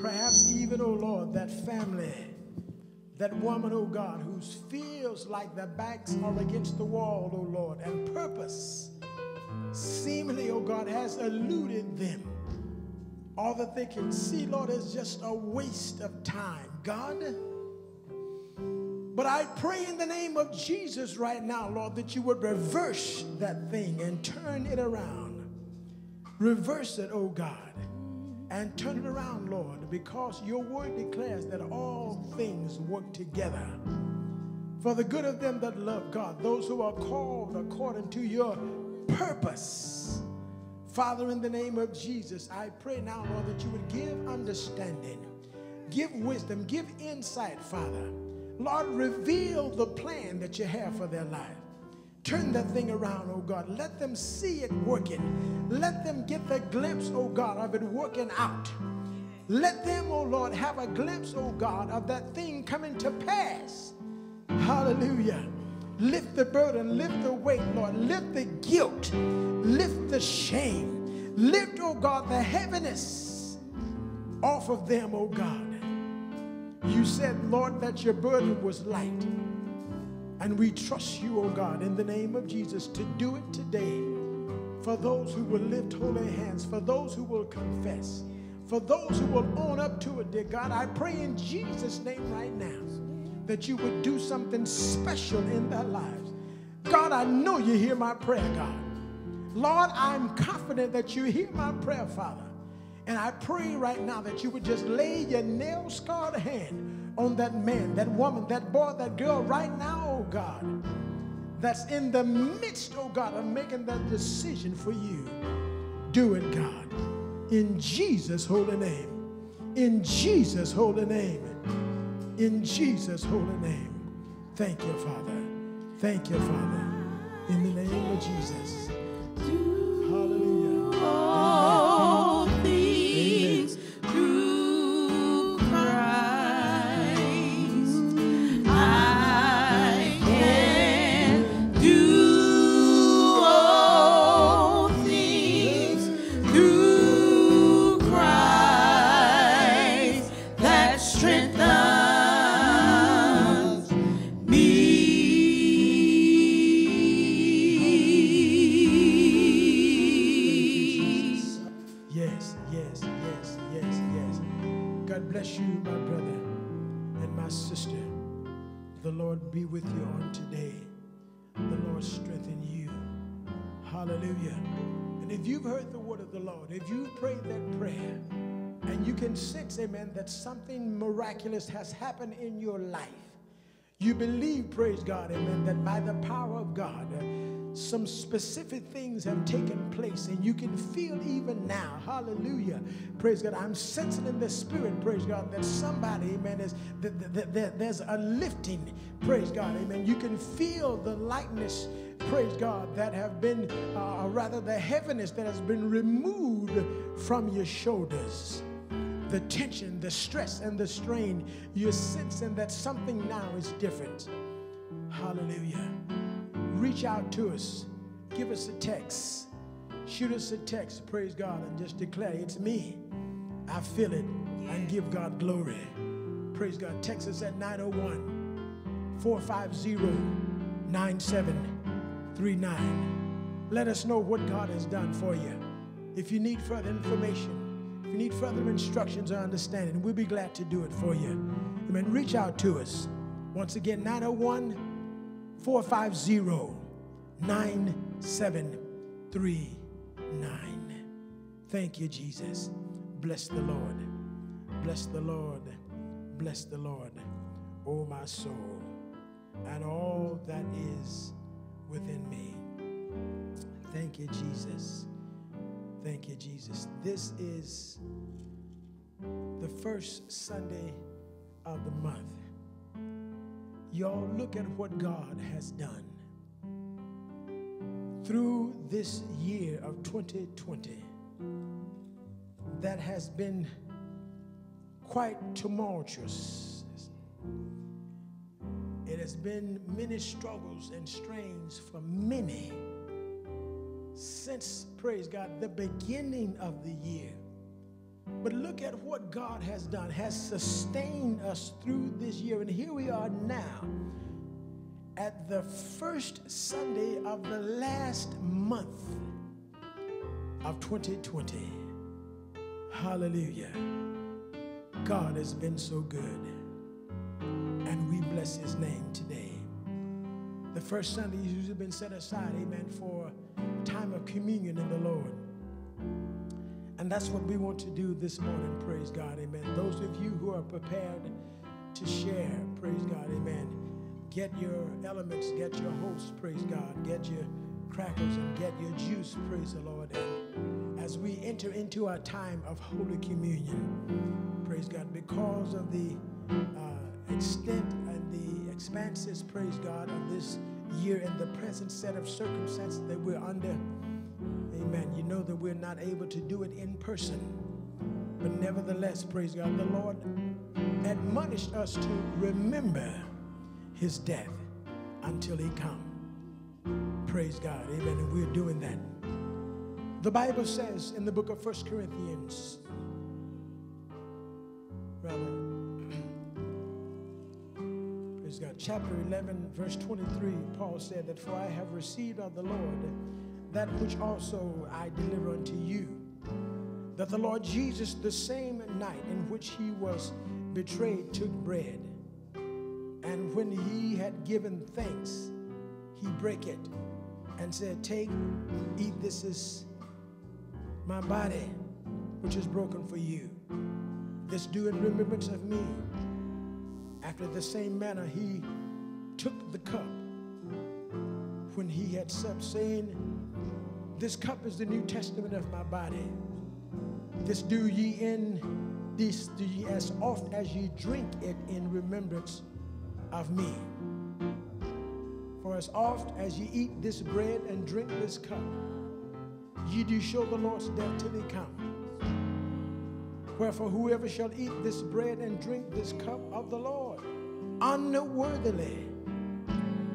perhaps even, oh Lord, that family, that woman, oh God, whose feels like their backs are against the wall, oh Lord, and purpose seemingly, oh God, has eluded them. All that they can see, Lord, is just a waste of time. God, but I pray in the name of Jesus right now, Lord, that you would reverse that thing and turn it around. Reverse it, oh God, and turn it around, Lord, because your word declares that all things work together for the good of them that love God, those who are called according to your purpose. Father, in the name of Jesus, I pray now, Lord, that you would give understanding, give wisdom, give insight, Father. Lord, reveal the plan that you have for their life. Turn that thing around, oh God. Let them see it working. Let them get the glimpse, oh God, of it working out. Let them, oh Lord, have a glimpse, oh God, of that thing coming to pass. Hallelujah. Lift the burden, lift the weight, Lord. Lift the guilt, lift the shame. Lift, oh God, the heaviness off of them, oh God. You said, Lord, that your burden was light. And we trust you, oh God, in the name of Jesus to do it today. For those who will lift holy hands, for those who will confess, for those who will own up to it, dear God, I pray in Jesus' name right now that you would do something special in their lives. God, I know you hear my prayer, God. Lord, I'm confident that you hear my prayer, Father. And I pray right now that you would just lay your nail scarred hand on that man, that woman, that boy, that girl right now, oh God, that's in the midst, oh God, of making that decision for you. Do it, God. In Jesus' holy name. In Jesus' holy name. In Jesus' holy name. Thank you, Father. Thank you, Father. In the name of Jesus. Hallelujah. Amen. Miraculous has happened in your life, You believe, praise God, amen, that by the power of God, some specific things have taken place, and you can feel even now, hallelujah, praise God. I'm sensing in the spirit, praise God, that somebody, amen, is that, that, that there's a lifting, praise God, amen. You can feel the lightness, praise God, that have been, uh, rather the heaviness that has been removed from your shoulders the tension, the stress, and the strain, you're sensing that something now is different. Hallelujah. Reach out to us. Give us a text. Shoot us a text, praise God, and just declare, It's me. I feel it, and give God glory. Praise God. Text us at 901 450 9739. Let us know what God has done for you. If you need further information, need further instructions or understanding, we'll be glad to do it for you. Amen. Reach out to us. Once again, 901 450 9739. Thank you, Jesus. Bless the Lord. Bless the Lord. Bless the Lord, O my soul, and all that is within me. Thank you, Jesus. Thank you, Jesus. This is the first Sunday of the month. Y'all look at what God has done. Through this year of 2020, that has been quite tumultuous. It has been many struggles and strains for many since, praise God, the beginning of the year. But look at what God has done, has sustained us through this year. And here we are now at the first Sunday of the last month of 2020. Hallelujah. God has been so good. And we bless his name today. The first Sunday has usually been set aside, amen, for time of communion in the Lord. And that's what we want to do this morning, praise God, amen. Those of you who are prepared to share, praise God, amen. Get your elements, get your hosts, praise God, get your crackers and get your juice, praise the Lord. And as we enter into our time of Holy Communion, praise God, because of the uh, extent and the expanses, praise God, of this year in the present set of circumstances that we're under. Amen. You know that we're not able to do it in person. But nevertheless, praise God, the Lord admonished us to remember his death until he come. Praise God. Amen. And we're doing that. The Bible says in the book of First Corinthians, rather, Praise God. Chapter 11, verse 23, Paul said that, For I have received of the Lord that which also I deliver unto you, that the Lord Jesus, the same night in which he was betrayed, took bread. And when he had given thanks, he brake it and said, Take, eat, this is my body, which is broken for you. This do in remembrance of me. After the same manner, he took the cup when he had supped, saying, This cup is the New Testament of my body. This do ye in this do ye as oft as ye drink it in remembrance of me. For as oft as ye eat this bread and drink this cup, ye do show the Lord's death till he come. Wherefore, whoever shall eat this bread and drink this cup of the Lord unworthily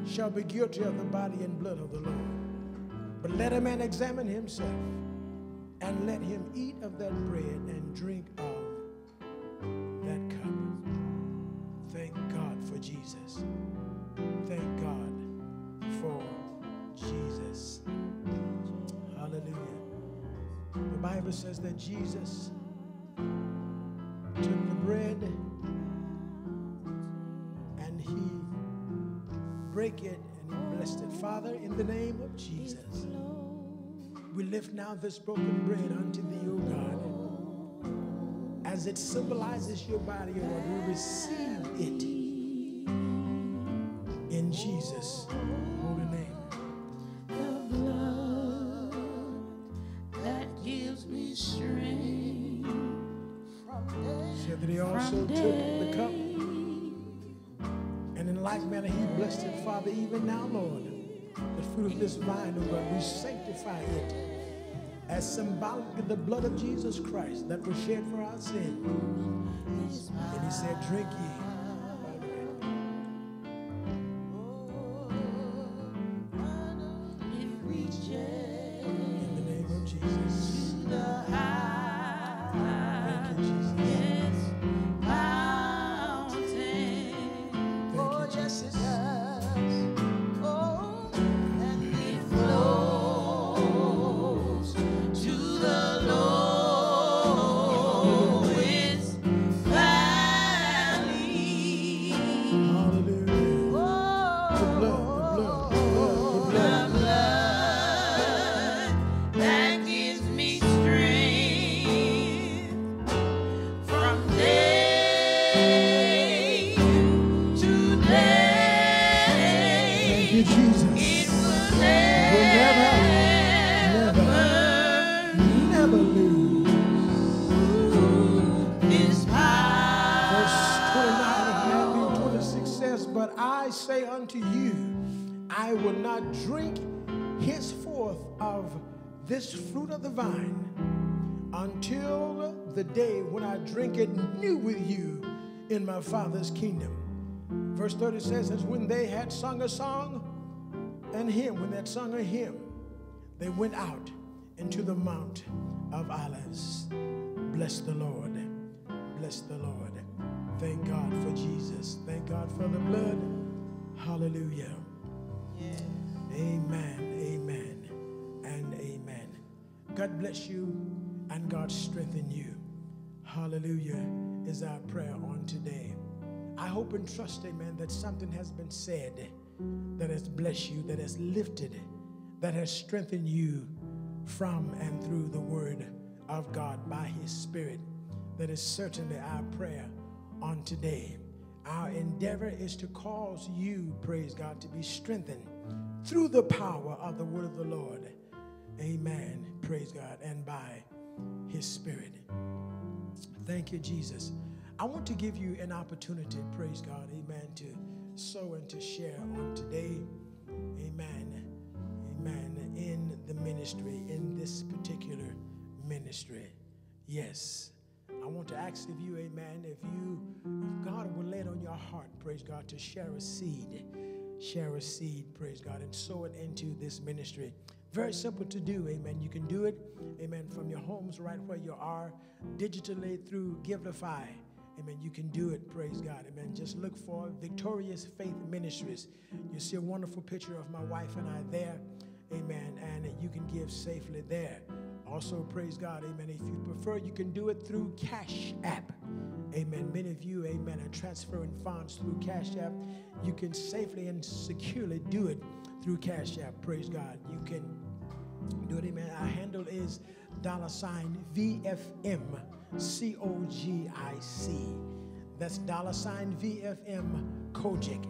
shall be guilty of the body and blood of the Lord. But let a man examine himself, and let him eat of that bread and drink of that cup. Thank God for Jesus. Thank God for Jesus. Hallelujah. The Bible says that Jesus Father, in the name of Jesus, we lift now this broken bread unto thee, O God. As it symbolizes your body, O Lord, we receive it in Jesus' holy name. The blood that gives me strength that he also took the cup and in like manner he blessed it, Father, even now, Lord. The fruit of this vine, oh God, we sanctify it as symbolic of the blood of Jesus Christ that was shed for our sin. And he said, Drink ye. The day when I drink it new with you in my Father's kingdom. Verse 30 says, As when they had sung a song and hymn, when they had sung a hymn, they went out into the Mount of Olives. Bless the Lord. Bless the Lord. Thank God for Jesus. Thank God for the blood. Hallelujah. Amen. Amen. And amen. God bless you and God strengthen you. Hallelujah is our prayer on today. I hope and trust, amen, that something has been said that has blessed you, that has lifted, that has strengthened you from and through the word of God by his spirit. That is certainly our prayer on today. Our endeavor is to cause you, praise God, to be strengthened through the power of the word of the Lord. Amen. Praise God. And by his spirit. Thank you, Jesus. I want to give you an opportunity, praise God, amen, to sow and to share on today. Amen. Amen. In the ministry, in this particular ministry. Yes. I want to ask of you, amen, if you, if God will lay it on your heart, praise God, to share a seed. Share a seed, praise God, and sow it into this ministry. Very simple to do, amen. You can do it, amen, from your homes right where you are, digitally through Givelify. Amen. You can do it, praise God. Amen. Just look for Victorious Faith Ministries. You see a wonderful picture of my wife and I there. Amen. And you can give safely there. Also, praise God. Amen. If you prefer, you can do it through Cash App. Amen. Many of you, amen, are transferring funds through Cash App. You can safely and securely do it through Cash App. Praise God. You can do it, amen. Our handle is dollar sign VFM C O G I C. That's dollar sign VFM COGIC.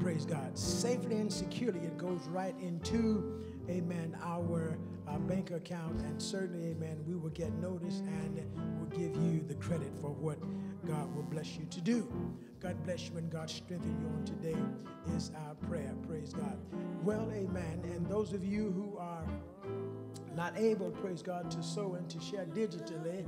Praise God. Safely and securely, it goes right into, amen, our uh, bank account. And certainly, amen, we will get notice and we'll give you the credit for what God will bless you to do. God bless you and God strengthen you on today is our prayer. Praise God. Well, amen. And those of you who are not able, praise God, to sow and to share digitally,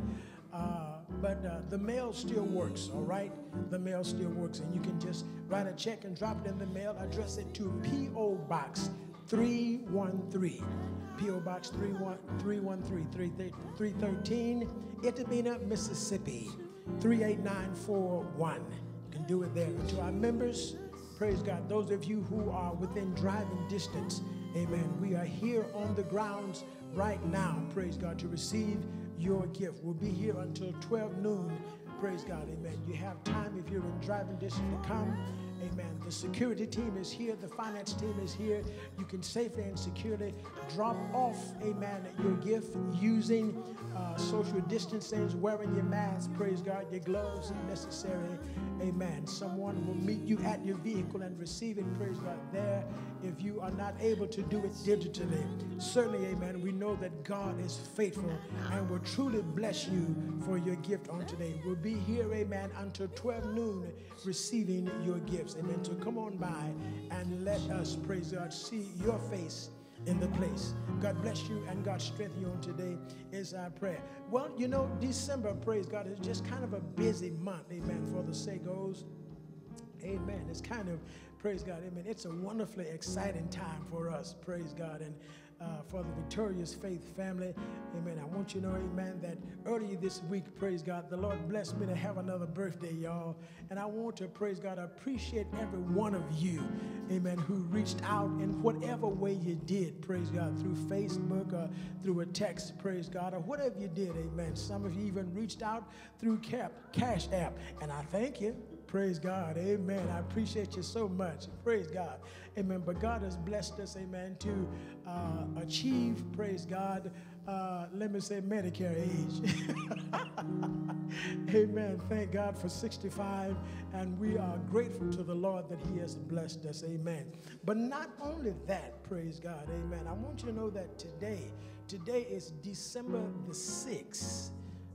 uh, but uh, the mail still works, all right? The mail still works, and you can just write a check and drop it in the mail, address it to P.O. Box 313. P.O. Box 313, 313, Itta Bena, Mississippi, 38941. You can do it there. To our members, praise God, those of you who are within driving distance, amen, we are here on the grounds right now, praise God, to receive your gift. We'll be here until 12 noon. Praise God, amen. You have time if you're in driving distance to come, Amen. The security team is here. The finance team is here. You can safely and securely drop off, amen, your gift using uh, social distancing, wearing your mask, praise God, your gloves if necessary. Amen. Someone will meet you at your vehicle and receive it, praise God, there if you are not able to do it digitally. Certainly, amen, we know that God is faithful and will truly bless you for your gift on today. We'll be here, amen, until 12 noon receiving your gifts. Amen. So come on by and let us, praise God, see your face in the place. God bless you and God strengthen you on today is our prayer. Well, you know, December, praise God, is just kind of a busy month, amen, for the Sagos. Amen. It's kind of, praise God, amen. It's a wonderfully exciting time for us, praise God. And uh, for the Victorious Faith family. Amen. I want you to know, amen, that earlier this week, praise God, the Lord blessed me to have another birthday, y'all. And I want to, praise God, appreciate every one of you, amen, who reached out in whatever way you did, praise God, through Facebook or through a text, praise God, or whatever you did, amen. Some of you even reached out through Cap, Cash App, and I thank you. Praise God. Amen. I appreciate you so much. Praise God. Amen. But God has blessed us, amen, to uh, achieve, praise God, uh, let me say Medicare age. amen. Thank God for 65. And we are grateful to the Lord that He has blessed us. Amen. But not only that, praise God. Amen. I want you to know that today, today is December the 6th.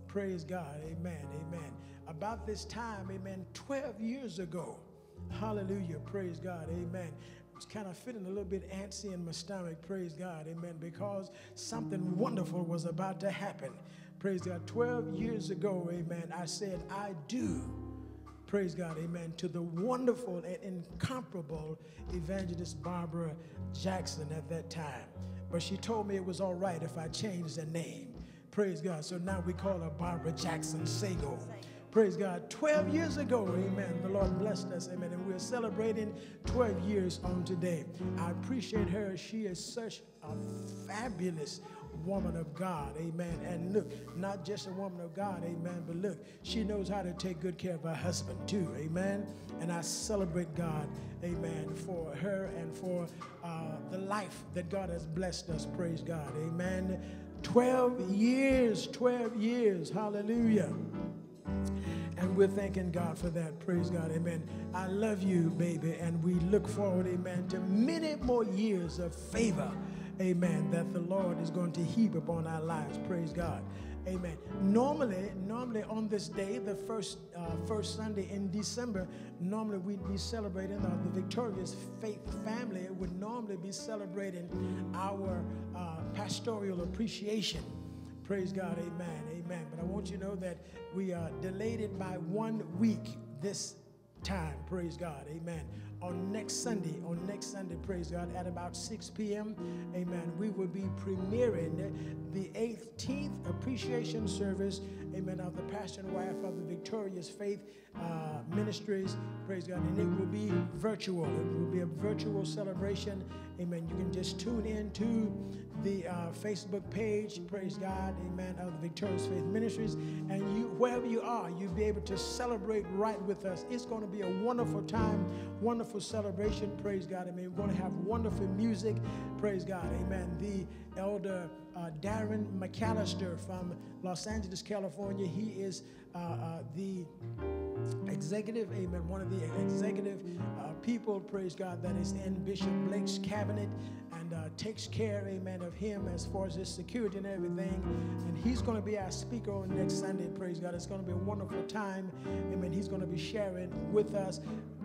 Praise God. Amen. Amen about this time, amen, 12 years ago. Hallelujah. Praise God. Amen. It's kind of feeling a little bit antsy in my stomach. Praise God. Amen. Because something wonderful was about to happen. Praise God. 12 years ago, amen, I said, I do. Praise God, amen, to the wonderful and incomparable evangelist Barbara Jackson at that time. But she told me it was all right if I changed the name. Praise God. So now we call her Barbara Jackson Sago. Praise God. 12 years ago, amen, the Lord blessed us, amen, and we're celebrating 12 years on today. I appreciate her. She is such a fabulous woman of God, amen. And look, not just a woman of God, amen, but look, she knows how to take good care of her husband too, amen. And I celebrate God, amen, for her and for uh, the life that God has blessed us, praise God, amen. 12 years, 12 years, hallelujah. And we're thanking God for that. Praise God. Amen. I love you, baby. And we look forward, amen, to many more years of favor, amen, that the Lord is going to heap upon our lives. Praise God. Amen. Normally, normally on this day, the first uh, first Sunday in December, normally we'd be celebrating uh, the Victorious Faith family would normally be celebrating our uh, pastoral appreciation. Praise God, amen, amen. But I want you to know that we are delayed by one week this time, praise God, amen. On next Sunday, on next Sunday, praise God, at about 6 p.m., amen, we will be premiering the 18th appreciation service, amen, of the pastor and wife of the Victorious Faith uh, Ministries, praise God, and it will be virtual. It will be a virtual celebration, amen. You can just tune in to the uh, Facebook page, praise God, amen, of the Victorious Faith Ministries. And you, wherever you are, you'll be able to celebrate right with us. It's going to be a wonderful time, wonderful celebration, praise God. amen. we're going to have wonderful music, praise God, amen. The elder uh, Darren McAllister from Los Angeles, California, he is uh, uh the executive, amen, one of the executive uh, people, praise God, that is in Bishop Blake's cabinet and uh, takes care, amen, of him as far as his security and everything. And he's going to be our speaker on next Sunday, praise God. It's going to be a wonderful time, amen. He's going to be sharing with us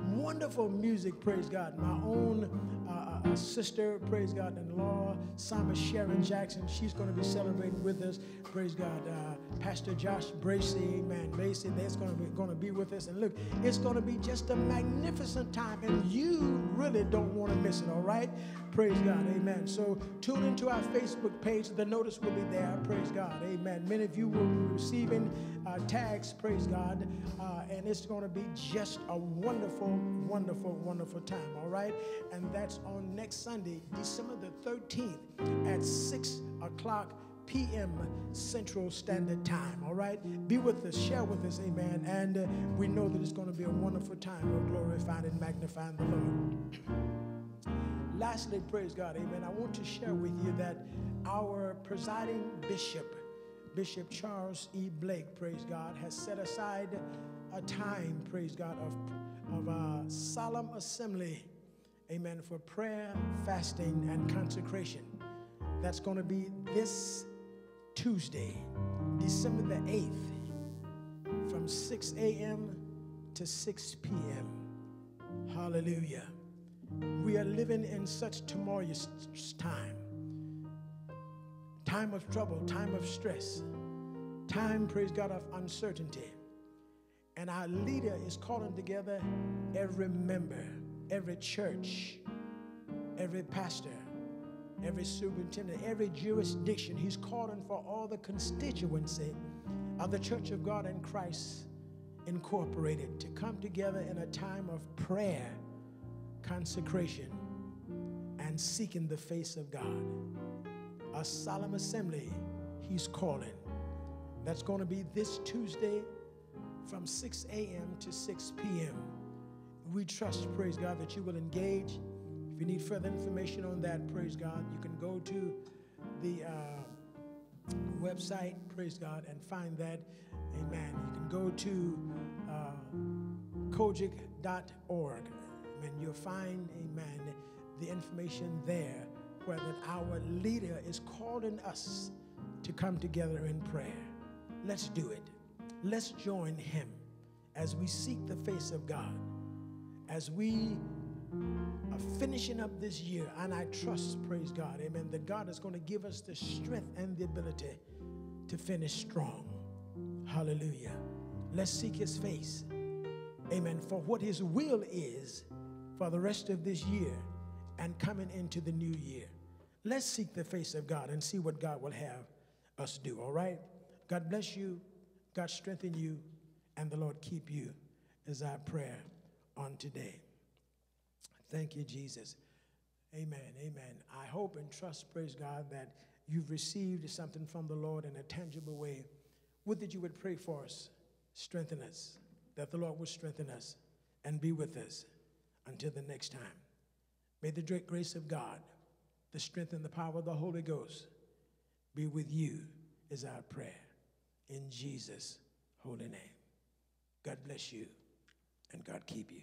wonderful music, praise God. My own uh, uh sister, praise God, in law, Psalmist Sharon Jackson, she's going to be celebrating with us, praise God. Uh, Pastor Josh Bracy, amen, Mason, that's going to be going to be with us. And look, it's going to be just a magnificent time, and you really don't want to miss it, all right? Praise God. Amen. So tune into our Facebook page. The notice will be there. Praise God. Amen. Many of you will be receiving uh, tags. Praise God. Uh, and it's going to be just a wonderful, wonderful, wonderful time. All right. And that's on next Sunday, December the 13th at 6 o'clock p.m. Central Standard Time. All right? Be with us, share with us, amen. And uh, we know that it's going to be a wonderful time of glorifying and magnifying the Lord. Lastly, praise God, amen. I want to share with you that our presiding bishop, Bishop Charles E. Blake, praise God, has set aside a time, praise God, of, of a solemn assembly, amen, for prayer, fasting, and consecration. That's going to be this Tuesday, December the 8th, from 6 a.m. to 6 p.m. Hallelujah. We are living in such tumultuous time. Time of trouble, time of stress, time, praise God, of uncertainty. And our leader is calling together every member, every church, every pastor, every superintendent, every jurisdiction. He's calling for all the constituency of the Church of God in Christ Incorporated to come together in a time of prayer, consecration, and seeking the face of God. A solemn assembly he's calling. That's going to be this Tuesday from 6 a.m. to 6 p.m. We trust, praise God, that you will engage if you need further information on that, praise God, you can go to the uh, website, praise God, and find that. Amen. You can go to uh, COGIC.org, and you'll find, amen, the information there where that our leader is calling us to come together in prayer. Let's do it. Let's join him as we seek the face of God, as we are finishing up this year, and I trust, praise God, amen, that God is going to give us the strength and the ability to finish strong. Hallelujah. Let's seek his face. Amen. For what his will is for the rest of this year and coming into the new year. Let's seek the face of God and see what God will have us do, all right? God bless you, God strengthen you, and the Lord keep you, is our prayer on today. Thank you, Jesus. Amen. Amen. I hope and trust, praise God, that you've received something from the Lord in a tangible way. Would that you would pray for us, strengthen us, that the Lord would strengthen us and be with us until the next time. May the great grace of God, the strength and the power of the Holy Ghost be with you, is our prayer. In Jesus' holy name. God bless you and God keep you.